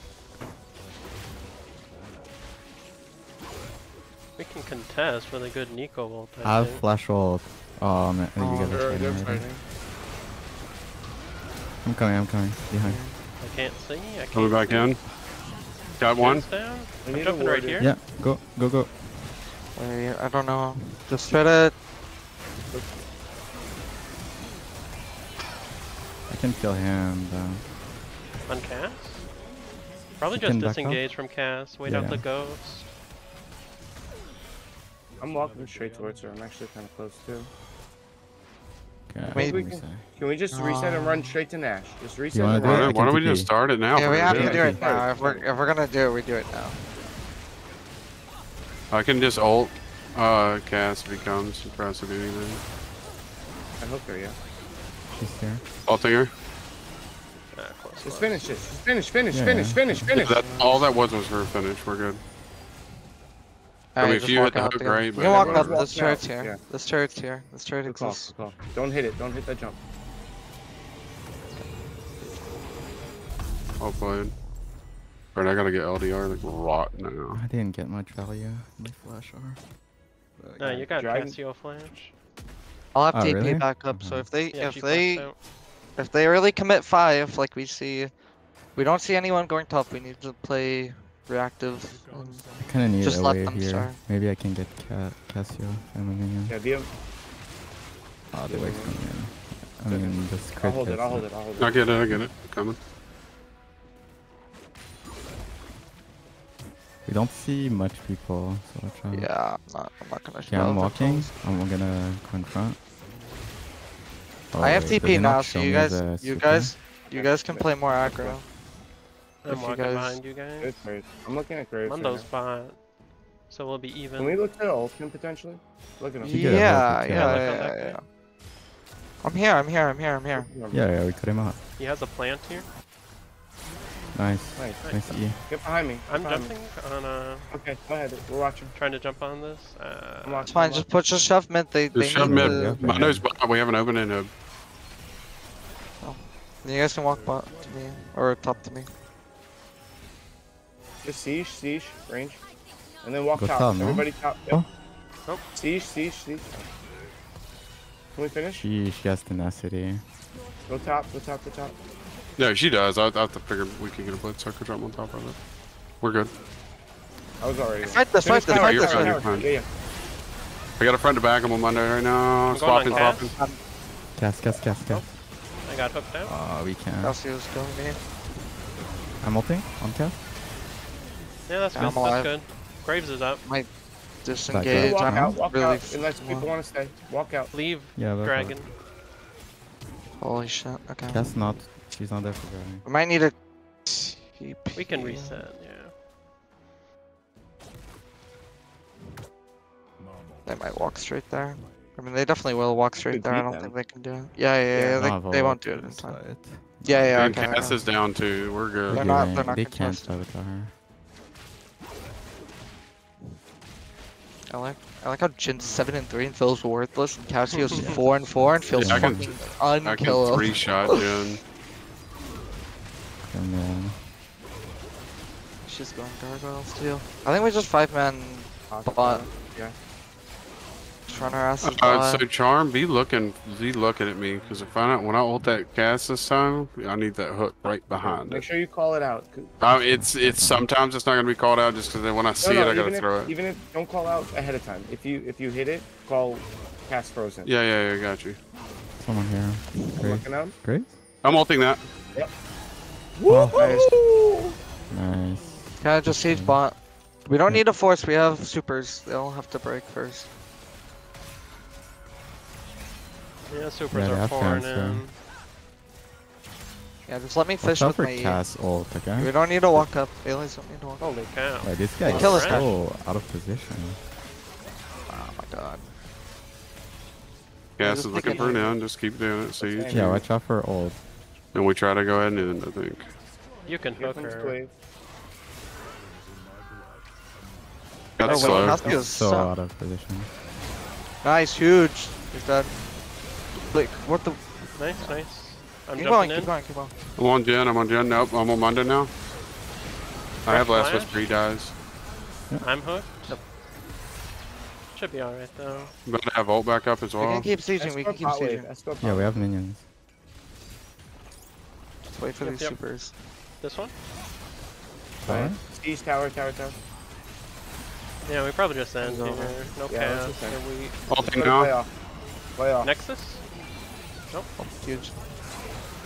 We can contest with a good Neeko ult, I I have flash ult. Oh man, you Oh, guys are They're, they're fighting already. fighting. I'm coming, I'm coming. Behind. I can't see. I can't Coming back see. in. Got one. Down. I'm jumping right here. Yeah, go, go, go. Wait, I don't know. Just try to. I can kill him though. On Cass? Probably You just can back up? disengage from Cass, wait out Yeah. the ghost. I'm walking straight towards her. I'm actually kind of close too. Okay, Maybe we can- Can we just reset and run straight to Nash? Just reset wanna and do Why run. Don't, why don't we just start it now? Yeah, we have to do it now. If we're if we're gonna do it, we do it now. I can just ult uh cast becomes he comes for us to anything. I hook her, yeah. She's here. Ulting her. Close Just finish it. Just finish, finish, Yeah, finish, yeah. finish, finish. That all that was was for a finish. We're good. I mean, Alright, if you hit the out hook, there. great, You but can walk up. This walking out, turret's here. yeah. This turret's here. This turret Good call, exists. call. Don't hit it. Don't hit that jump. Well played. Alright, I gotta get LDR like rot now. I didn't get much value. My flash R. No, yeah. you got Dragon- Cassio flash. I'll have Oh, TP really? back up. So Mhm. if they Yeah, if they. If they really commit five, like we see, we don't see anyone going top. We need to play reactive. I kind of need Just a let way them here. start. Maybe I can get Ca- Casio and a minion. Yeah, be a, Oh, the Yeah, wave's coming in. I Okay. mean, this I'll hold it. I'll hold it. it. I'll hold it. I get it. I get it. Coming. We don't see much people, so I'll try. Yeah, I'm not, I'm not gonna. Okay, I'm shove walking. calls. I'm gonna confront. Oh, I have oh, wait, does TP now, so you guys, you super? guys, you guys can play more aggro. I'm If you walking guys- behind you guys. I'm looking at Graves. right Mundo's now. bot. So we'll be even. Can we look at Ultim potentially? Look at him. You Yeah, yeah, yeah, kill. Look at that yeah. I'm here, I'm here, I'm here, I'm here. Yeah, yeah, we cut him out. He has a plant here. Nice. Nice. Nice E. Get behind me. Get I'm behind me. jumping on a. Okay, go ahead. We're watching. trying to jump on this. Uh, I'm watching. It's fine, just put just shove mid. They, they Just shove need mid. to. Yeah. Mundo's bot. We have an opening. Uh, You guys can walk bot to me or top to me. Just siege, siege, range, and then walk Go top. top, no? Everybody top. Yep. Oh. Oh. Siege, siege, siege. Can we finish? She, she has tenacity. Go top. Go top. Go top. No, she does. I, I have to figure we could get a blitz. so I could jump on top of it. We're good. I was already. Fight this, fight this, tower, fight you're this. fine, you're fine. Yeah, yeah. I got a front to back. I'm on Mundo right now. I'm going on Swapping, swapping. Cast, cast, cast, cast. I got hooked out. Oh, uh, we can. Calcius going me. I'm ulting on cast. Yeah, that's I'm good. That's alive. good. Graves is up. Can Disengage. walk I'm out. Walk really out. Unless people want to stay. Walk out. Leave Yeah, but dragon. Holy shit. Okay. Cast not. She's not there for dragon. We might need a. TP. We can reset. Yeah. They might walk straight there. I mean, they definitely will walk straight there. I don't them. think they can do it. Yeah, yeah, yeah. Yeah, they, Not they won't do it in time. like- Yeah, yeah. And Okay. I Cass know. is down too. We're good. They're not- they- they're not They can't trust. sabotage her. I like I like how Jhin's seven and three and feels worthless, and Cassio's four and four and feels Yeah, I can- fucking I can three shot Jhin. And then She's going gargoyles too. I think we just five man bot. Yeah. Just run our asses Uh, so Charm, be looking, be looking at me, because if I when I ult that cast this time, I need that hook right behind Make it. sure you call it out. Um, it's it's sometimes it's not gonna be called out just because when I see no, it, no, I gotta even throw it. Even if don't call out ahead of time. If you if you hit it, call cast frozen. Yeah, yeah, yeah, got you. someone here. I'm Great. looking at. Great. I'm ulting that. Woo! Nice. Can I just siege bot? We don't need a force. We have supers. They'll have to break first. Yeah, supers Yeah, are have pouring fans there. in. Yeah, just let me Watch fish with for my. E. ult, okay? We don't need to walk up. Aliens don't need to walk up. Holy cow. Yeah, this guy They is kill us, so out of position. Oh my god. Gas just is looking thinking- for now. Just keep doing it, siege. Yeah, watch out for ult. And we try to go ahead and end. I think. You can hook comes her. Glaive. Got Oh, slow. how's So out of position. Nice, huge. He's dead. Like, what the? Nice, nice. I'm keep jumping going, in. keep going, keep going. I'm on Jhin. I'm on Jhin. Nope, I'm on Mundo now. I have last with flash? three dies. I'm hooked. Should be alright though. But I have ult back up as We well. can keep sieging, we can keep bot sieging. Yeah, we have minions. Just wait for Yep, these yep. supers. This one? Alright. Siege tower, tower, tower. Yeah, we probably just end Go. here. No Yeah, chaos. let's just end. And we Ulting Play now. off. Play off. Nexus? Oh, huge.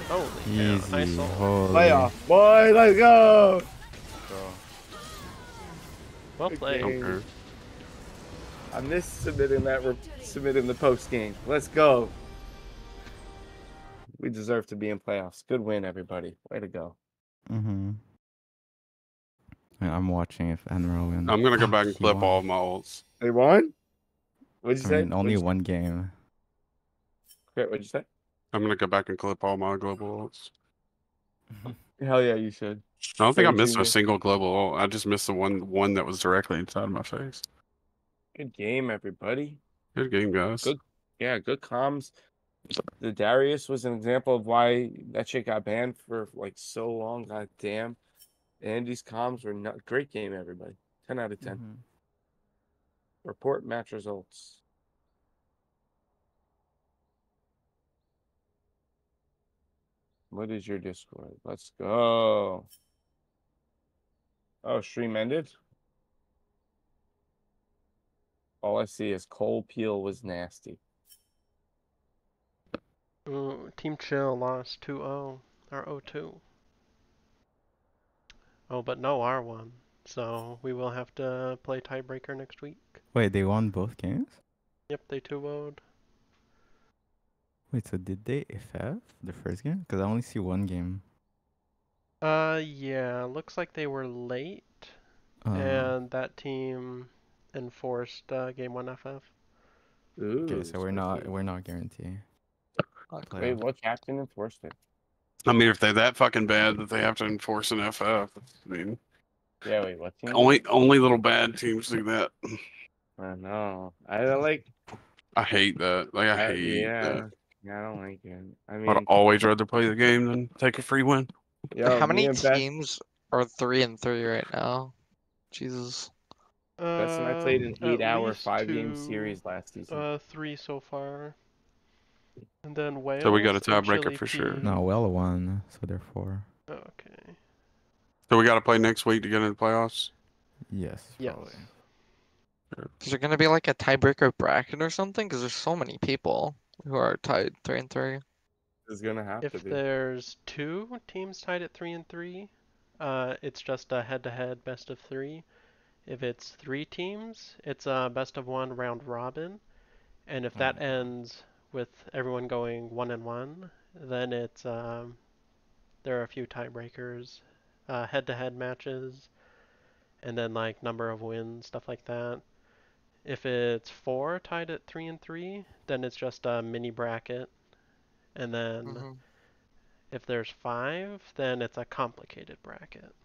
Holy Easy. cow. Nice ult. Holy. Play off. Boy, let's go. Well played. Okay. Okay. I missed submitting that re- submitting the post game. Let's go. We deserve to be in playoffs. Good win, everybody. Way to go. Mm-hmm. I'm watching if Enro wins. I'm gonna go back and He clip all of my ults. They won. What'd you I say? mean, only What'd you- one game. Wait, What'd you say? I'm gonna go back and clip all my global ults. Hell yeah, you should. I don't think I missed a single global ult. I just missed the one one that was directly inside my face. Good game, everybody. Good game, guys. Good. Yeah, good comms. The Darius was an example of why that shit got banned for like so long. God damn. Andy's comms were not great game, everybody. Ten out of 10 Mhm. Report match results. What is your Discord? Let's go. Oh, stream ended. All I see is Cole Peel was nasty. Ooh, Team Chill lost 2-0 or 0-2. Oh, but no R1. So we will have to play tiebreaker next week. Wait, they won both games? Yep, they 2 0'd. Wait, so did they FF the first game? Because I only see one game. Uh, yeah, looks like they were late, Uh, and that team enforced uh, game one FF. Ooh, okay, so we're not we're not guaranteed. Okay. Wait, what captain enforced it? I mean, if they're that fucking bad that they have to enforce an FF, I mean, Yeah, wait, what team? only only little bad teams do that. I know. I don't like. I hate that. Like I I, hate yeah, that. yeah, I don't like it. I mean, I'd mean, always rather play the game than take a free win. yo, How many and Beth- teams are three and three right now? Jesus. Beth and I played an eight-hour, five-game series last season. Uh, three so far. And then Wales. So we got a tiebreaker for sure. No, well won, so therefore Okay. So we got to play next week to get into the playoffs. yes. Yes. Probably. Is there gonna be like a tiebreaker bracket or something? Because there's so many people who are tied three and three. It's gonna have If to be. If there's two teams tied at three and three, uh, it's just a head-to-head best of three. If it's three teams, it's a best of one round robin. And if that Oh. ends with everyone going one and one, then it's um, there are a few tiebreakers, uh, head-to-head matches, and then like number of wins, stuff like that. If it's four tied at three and three, then it's just a mini bracket, and then. Mhm. If there's five, then it's a complicated bracket.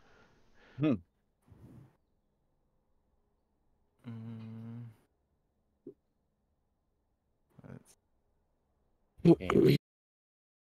Mm. Let's-